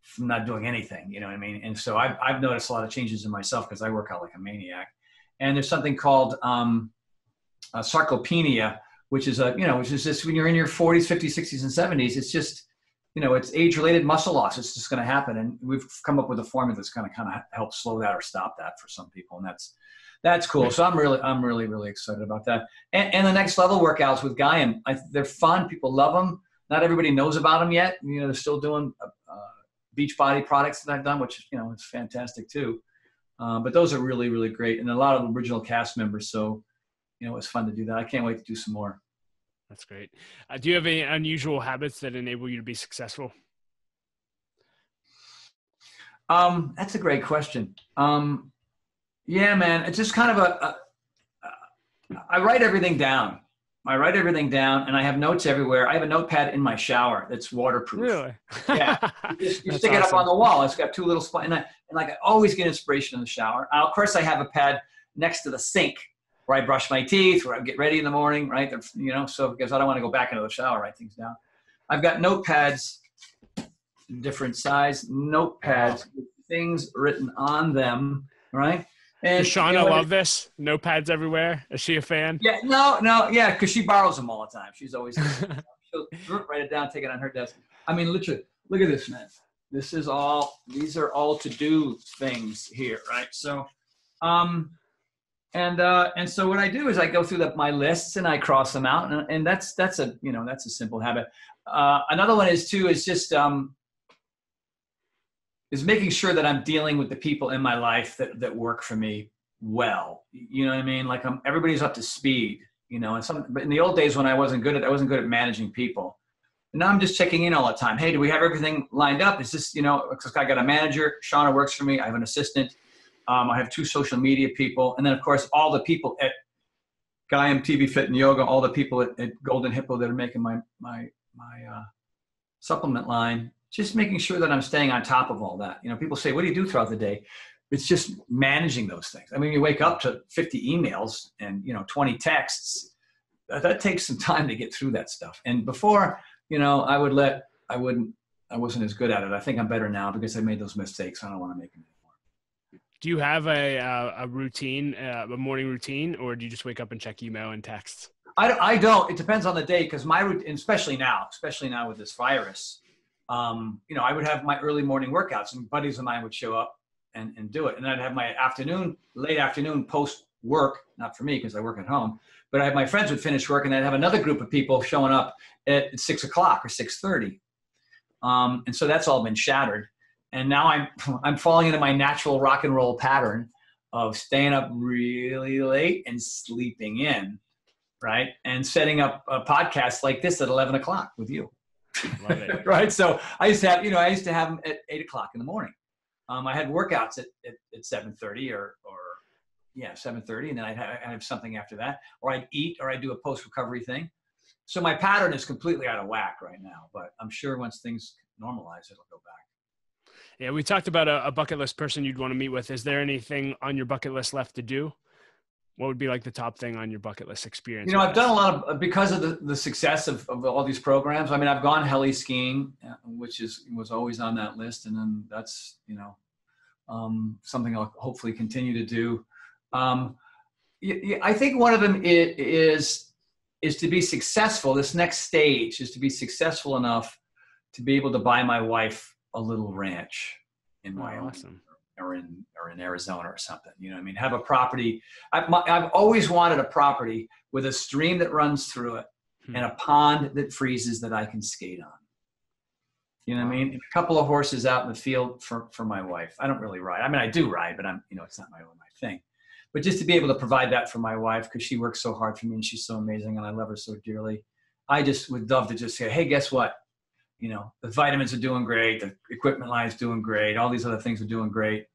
from not doing anything. You know what I mean? And so I've, I've noticed a lot of changes in myself because I work out like a maniac. And there's something called um, uh, sarcopenia, which is a you know which is just when you're in your 40s, 50s, 60s, and 70s. It's just you know it's age-related muscle loss. It's just going to happen, and we've come up with a formula that's going to kind of help slow that or stop that for some people, and that's that's cool. So I'm really I'm really really excited about that. And, and the next level workouts with Gaiam, I, they're fun. People love them. Not everybody knows about them yet. You know, they're still doing uh, uh, Beachbody products that I've done, which you know is fantastic too. Uh, but those are really really great, and a lot of original cast members. So you know, it's fun to do that. I can't wait to do some more. That's great. Uh, do you have any unusual habits that enable you to be successful? Um, that's a great question. Um, yeah, man, it's just kind of a, a. I write everything down. I write everything down, and I have notes everywhere. I have a notepad in my shower that's waterproof. Really? Yeah. You, just, you stick it up on the wall. It's got two little spots, and, I, and like I always get inspiration in the shower. Uh, of course, I have a pad next to the sink where I brush my teeth, where I get ready in the morning, right? You know, so because I don't want to go back into the shower, write things down. I've got notepads, different size notepads with things written on them, right? And Does Shauna you know, love this? Notepads everywhere. Is she a fan? Yeah, no, no, yeah, because she borrows them all the time. She's always she'll write it down, take it on her desk. I mean, literally, look at this, man. This is all. These are all to do things here, right? So, um, and uh, and so what I do is I go through the, my lists and I cross them out, and, and that's that's a you know that's a simple habit. Uh, another one is too is just um, is making sure that I'm dealing with the people in my life that that work for me well. You know what I mean? Like I'm, everybody's up to speed. You know, and some. But in the old days when I wasn't good at, I wasn't good at managing people. And now I'm just checking in all the time. Hey, do we have everything lined up? Is this, you know, because I got a manager. Shauna works for me. I have an assistant. Um, I have two social media people, and then of course all the people at Gaiam TV Fit and Yoga, all the people at, at Golden Hippo that are making my my my uh, supplement line. Just making sure that I'm staying on top of all that. You know, people say, "What do you do throughout the day?" It's just managing those things. I mean, you wake up to 50 emails and you know 20 texts. That, that takes some time to get through that stuff. And before, you know, I would let I wouldn't I wasn't as good at it. I think I'm better now because I made those mistakes. I don't want to make them. Do you have a uh, a routine, uh, a morning routine, or do you just wake up and check email and texts? I, I don't. It depends on the day because my routine, especially now, especially now with this virus, um, you know, I would have my early morning workouts and buddies of mine would show up and, and do it. And I'd have my afternoon, late afternoon post work, not for me because I work at home, but I have my friends would finish work and I'd have another group of people showing up at six o'clock or 6.30. Um, and so that's all been shattered. And now I'm, I'm falling into my natural rock and roll pattern of staying up really late and sleeping in right? And setting up a podcast like this at 11 o'clock with you. Right. So I used to have, you know, I used to have them at eight o'clock in the morning. Um, I had workouts at, at, at 7.30 or, or yeah, 7.30. And then I'd have, I'd have something after that, or I'd eat, or I'd do a post-recovery thing. So my pattern is completely out of whack right now, but I'm sure once things normalize, it'll go back. Yeah, we talked about a, a bucket list person you'd want to meet with. Is there anything on your bucket list left to do? What would be like the top thing on your bucket list experience? You know, I've done a lot of because of the, the success of, of all these programs. I mean, I've gone heli skiing, uh, which is was always on that list, and then that's you know um, something I'll hopefully continue to do. Um, I think one of them is is to be successful. This next stage is to be successful enough to be able to buy my wife a little ranch in Oh, Wyoming awesome. or in or in Arizona or something. You know, what I mean, have a property. I've, my, I've always wanted a property with a stream that runs through it Hmm. and a pond that freezes that I can skate on. You know what I mean? And a couple of horses out in the field for for my wife. I don't really ride. I mean, I do ride, but I'm you know it's not my my thing. But just to be able to provide that for my wife because she works so hard for me and she's so amazing and I love her so dearly. I just would love to just say, hey, guess what? You know, the vitamins are doing great, the equipment line is doing great, all these other things are doing great.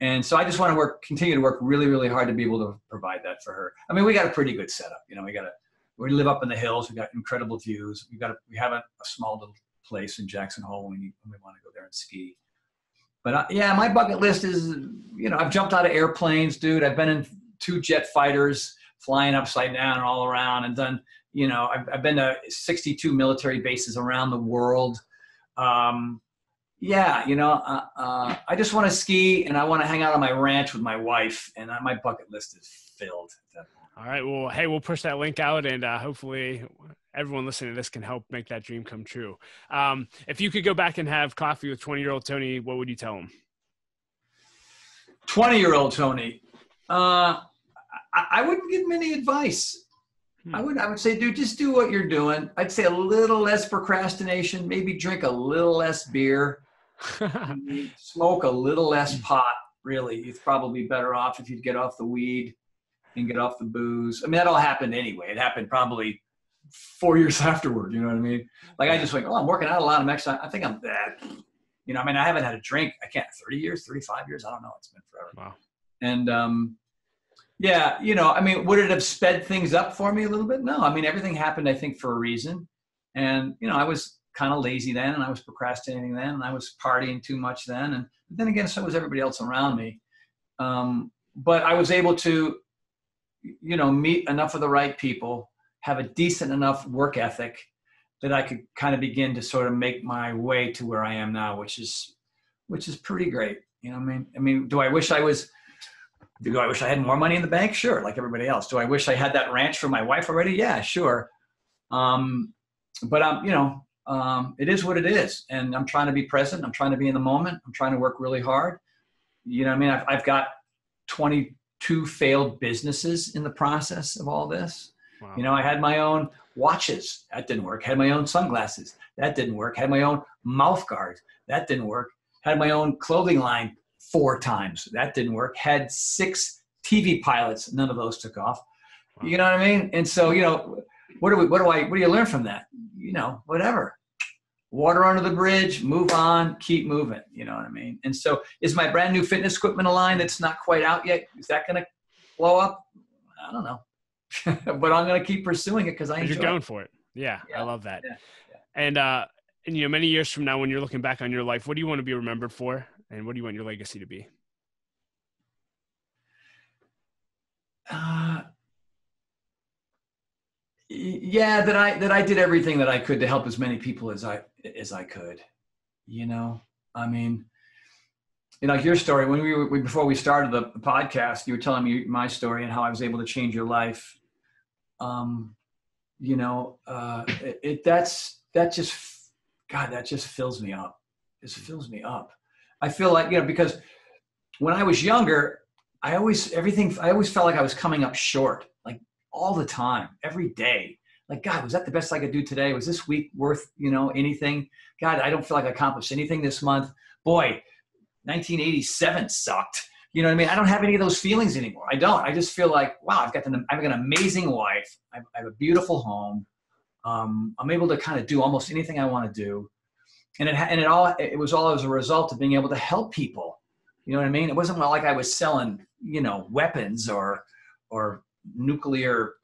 And so I just want to work, continue to work really, really hard to be able to provide that for her. I mean, we got a pretty good setup. You know, we got a, we live up in the hills. We got incredible views. We got a, we have a, a small little place in Jackson Hole when we, we want to go there and ski. But uh, yeah, my bucket list is, you know, I've jumped out of airplanes, dude. I've been in two jet fighters flying upside down and all around and done, you know, I've, I've been to 62 military bases around the world. Um, yeah, you know, uh, uh, I just want to ski and I want to hang out on my ranch with my wife, and my bucket list is filled. All right. Well, hey, we'll push that link out, and uh, hopefully, everyone listening to this can help make that dream come true. Um, if you could go back and have coffee with twenty-year-old Tony, what would you tell him? Twenty-year-old Tony, uh, I, I, wouldn't give him any advice. Hmm. I would. I would say, dude, just do what you're doing. I'd say a little less procrastination. Maybe drink a little less beer smoke a little less pot, really. It's probably better off if you get off the weed and get off the booze. I mean, that all happened anyway. It happened probably four years afterward. You know what I mean? Like I just went, oh, I'm working out a lot. I'm exercising. I think I'm that. You know, I mean, I haven't had a drink. I can't 30 years, 35 years. I don't know. It's been forever. Wow. And um, yeah, you know, I mean, would it have sped things up for me a little bit? No. I mean, everything happened, I think, for a reason. And you know, I was kind of lazy then and I was procrastinating then and I was partying too much then. And then again, so was everybody else around me. Um, but I was able to, you know, meet enough of the right people, have a decent enough work ethic that I could kind of begin to sort of make my way to where I am now, which is, which is pretty great. You know, I mean, I mean, do I wish I was, do I wish I had more money in the bank? Sure, like everybody else. Do I wish I had that ranch for my wife already? Yeah, sure. Um, but I'm, you know, um, it is what it is. And I'm trying to be present. I'm trying to be in the moment. I'm trying to work really hard. You know I mean? I've, I've got 22 failed businesses in the process of all this. Wow. You know, I had my own watches. That didn't work. Had my own sunglasses. That didn't work. Had my own mouth guards. That didn't work. Had my own clothing line four times. That didn't work. Had six TV pilots. None of those took off. You know what I mean? And so, you know, what do we, what do I, what do you learn from that? You know, whatever water under the bridge, move on, keep moving. You know what I mean? And so, is my brand new fitness equipment a line that's not quite out yet? Is that going to blow up? I don't know, but I'm going to keep pursuing it because I enjoy. You're going it. for it. Yeah, yeah, I love that. Yeah, yeah. And uh, and you know, many years from now, when you're looking back on your life, what do you want to be remembered for, and what do you want your legacy to be? Uh, yeah that i that i did everything that i could to help as many people as i as i could you know? I mean you know like your story when we were before we started the, podcast you were telling me my story and how i was able to change your life. Um you know uh it, it that's that just god that just fills me up. Just fills me up i feel like you know because when i was younger i always everything i always felt like i was coming up short like all the time, every day. Like, God, was that the best I could do today? Was this week worth, you know, anything? God, I don't feel like I accomplished anything this month. Boy, 1987 sucked. You know what I mean? I don't have any of those feelings anymore. I don't. I just feel like, wow, I've got an, I've got an amazing wife. I have a beautiful home. Um, I'm able to kind of do almost anything I want to do. And it, and it all, it was all as a result of being able to help people. You know what I mean? It wasn't like I was selling, you know, weapons or, or nuclear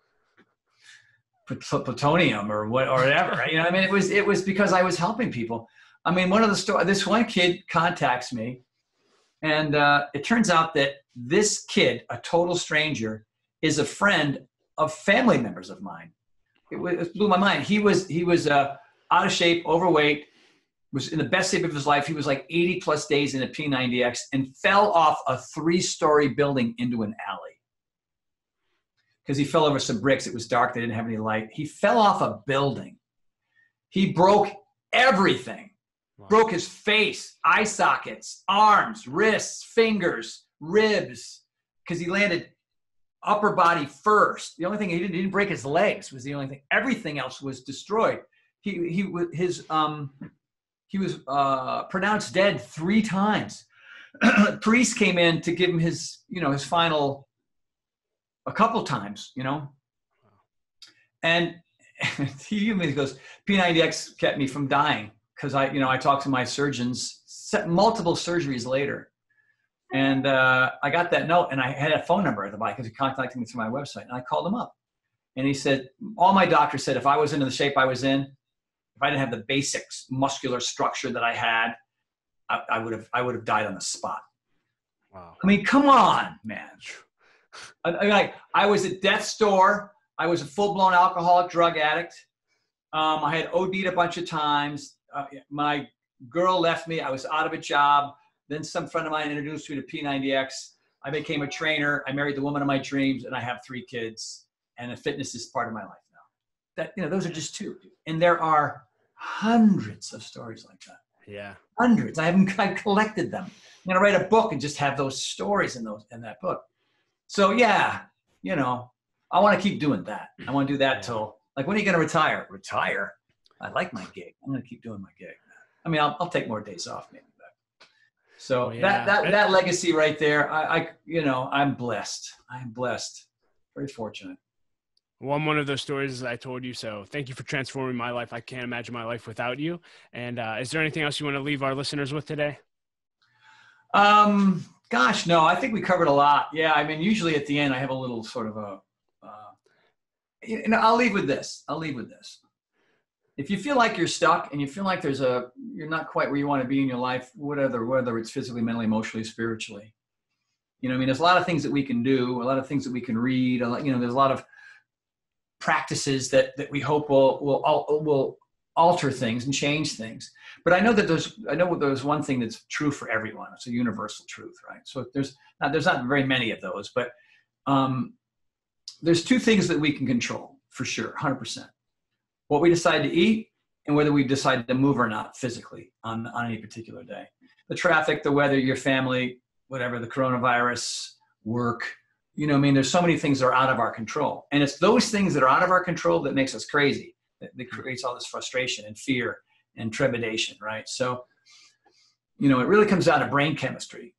plutonium or what or whatever. You know, I mean, it was it was because I was helping people. I mean, one of the story. This one kid contacts me, and uh, it turns out that this kid, a total stranger, is a friend of family members of mine. It, was, it blew my mind. He was he was uh, out of shape, overweight, was in the best shape of his life. He was like 80 plus days in a P90X and fell off a three-story building into an alley because he fell over some bricks. It was dark. They didn't have any light. He fell off a building. He broke everything. Wow. Broke his face, eye sockets, arms, wrists, fingers, ribs, because he landed upper body first. The only thing he didn't, he didn't break his legs was the only thing. Everything else was destroyed. He he his um he was uh, pronounced dead three times. Priest came in to give him his you know his final a couple times, you know. And he even goes, P90X kept me from dying because I, you know, I talked to my surgeons multiple surgeries later. And uh, I got that note, and I had a phone number at the bike because he contacted me through my website, and I called him up, and he said, all my doctors said if I was in the shape I was in, if I didn't have the basics muscular structure that I had, I, I would have I would have died on the spot. Wow. I mean, come on, man. I, I, like I was at death's door. I was a full blown alcoholic drug addict. Um, I had OD'd a bunch of times. Uh, my girl left me. I was out of a job. Then some friend of mine introduced me to P90X. I became a trainer. I married the woman of my dreams, and I have three kids. And the fitness is part of my life now. That you know, those are just two, and there are hundreds of stories like that. Yeah, hundreds. I haven't I collected them. I'm gonna write a book and just have those stories in those in that book. So yeah, you know, I want to keep doing that. I want to do that till like when are you gonna retire? Retire. I like my gig. I'm gonna keep doing my gig. I mean, I'll, I'll take more days off maybe. But. So oh, yeah. that that that legacy right there, I, I you know, I'm blessed. I'm blessed. Very fortunate. I'm one of those stories I told you. So thank you for transforming my life. I can't imagine my life without you. And uh, is there anything else you want to leave our listeners with today? Um, gosh, no, I think we covered a lot. Yeah. I mean, usually at the end, I have a little sort of a, uh, you know, I'll leave with this. I'll leave with this. If you feel like you're stuck and you feel like there's a, you're not quite where you want to be in your life, whatever, whether it's physically, mentally, emotionally, spiritually, you know, I mean, there's a lot of things that we can do, a lot of things that we can read, a lot, you know, there's a lot of, practices that that we hope will will will alter things and change things. But I know that there's I know there's one thing that's true for everyone. It's a universal truth, right? So there's not, there's not very many of those, but um, there's two things that we can control for sure, 100%. What we decide to eat and whether we decide to move or not physically on, on any particular day. The traffic, the weather, your family, whatever, the coronavirus, work, you know, I mean, there's so many things that are out of our control. And it's those things that are out of our control that makes us crazy, that, that creates all this frustration and fear and trepidation, right? So, you know, it really comes out of brain chemistry,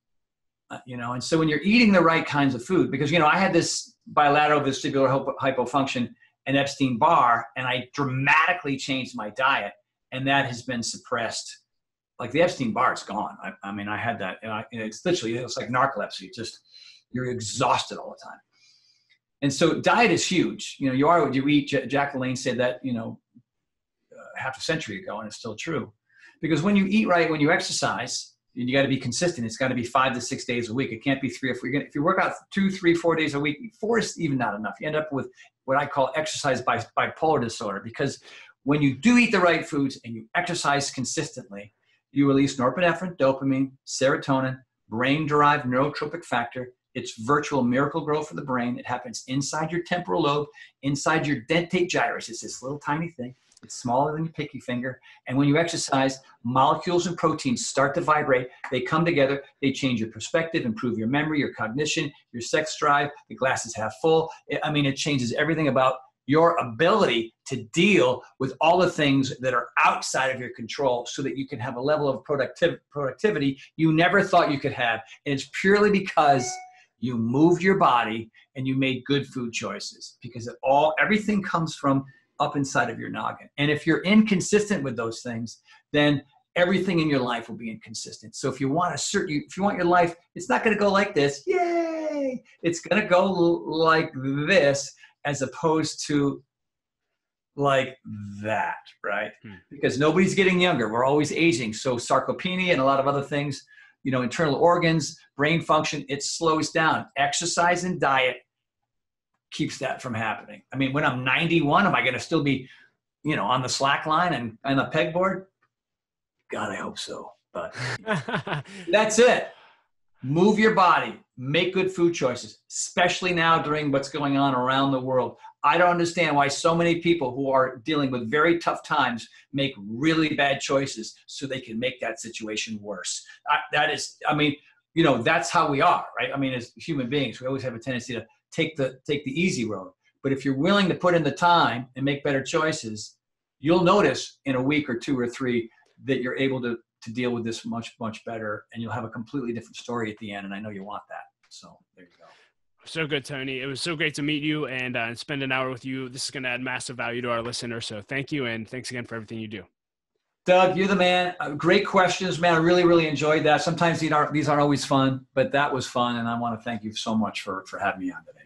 uh, you know, and so when you're eating the right kinds of food, because, you know, I had this bilateral vestibular hypofunction and Epstein Barr, and I dramatically changed my diet, and that has been suppressed. Like the Epstein Barr is gone. I, I mean, I had that, and, I, and it's literally, it's like narcolepsy. Just, you're exhausted all the time. And so diet is huge. You know, you are what you eat. Jack LaLanne said that, you know, uh, half a century ago, and it's still true. Because when you eat right, when you exercise, and you got to be consistent. It's got to be five to six days a week. It can't be three or four. If you work out two, three, four days a week, four is even not enough. You end up with what I call exercise by bipolar disorder. Because when you do eat the right foods and you exercise consistently, you release norepinephrine, dopamine, serotonin, brain-derived neurotrophic factor, it's virtual Miracle-Gro for the brain. It happens inside your temporal lobe, inside your dentate gyrus. It's this little tiny thing. It's smaller than your pinky finger. And when you exercise, molecules and proteins start to vibrate. They come together. They change your perspective, improve your memory, your cognition, your sex drive. The glass is half full. I mean, it changes everything about your ability to deal with all the things that are outside of your control so that you can have a level of productiv- productivity you never thought you could have. And it's purely because you moved your body and you made good food choices because it all everything comes from up inside of your noggin. And if you're inconsistent with those things then everything in your life will be inconsistent. So if you want to a certain if you want your life it's not going to go like this yay! It's going to go like this as opposed to like that right? Hmm. because nobody's getting younger. We're always aging. So sarcopenia and a lot of other things you know, internal organs, brain function, it slows down. Exercise and diet keeps that from happening. I mean, when I'm 91, am I going to still be, you know, on the slack line and on the pegboard? God, I hope so. But that's it. Move your body, make good food choices, especially now during what's going on around the world. I don't understand why so many people who are dealing with very tough times make really bad choices so they can make that situation worse. I, that is, I mean, you know, that's how we are, right? I mean, as human beings, we always have a tendency to take the take the easy road. But if you're willing to put in the time and make better choices, you'll notice in a week or two or three that you're able to to deal with this much much better, and you'll have a completely different story at the end. And I know you want that. So there you go. So good, Tony. It was so great to meet you and, uh, spend an hour with you. This is going to add massive value to our listeners. So thank you. And thanks again for everything you do. Doug, you're the man. Uh, great questions, man. I really, really enjoyed that. Sometimes these aren't these aren't always fun, but that was fun, and I want to thank you so much for for having me on today.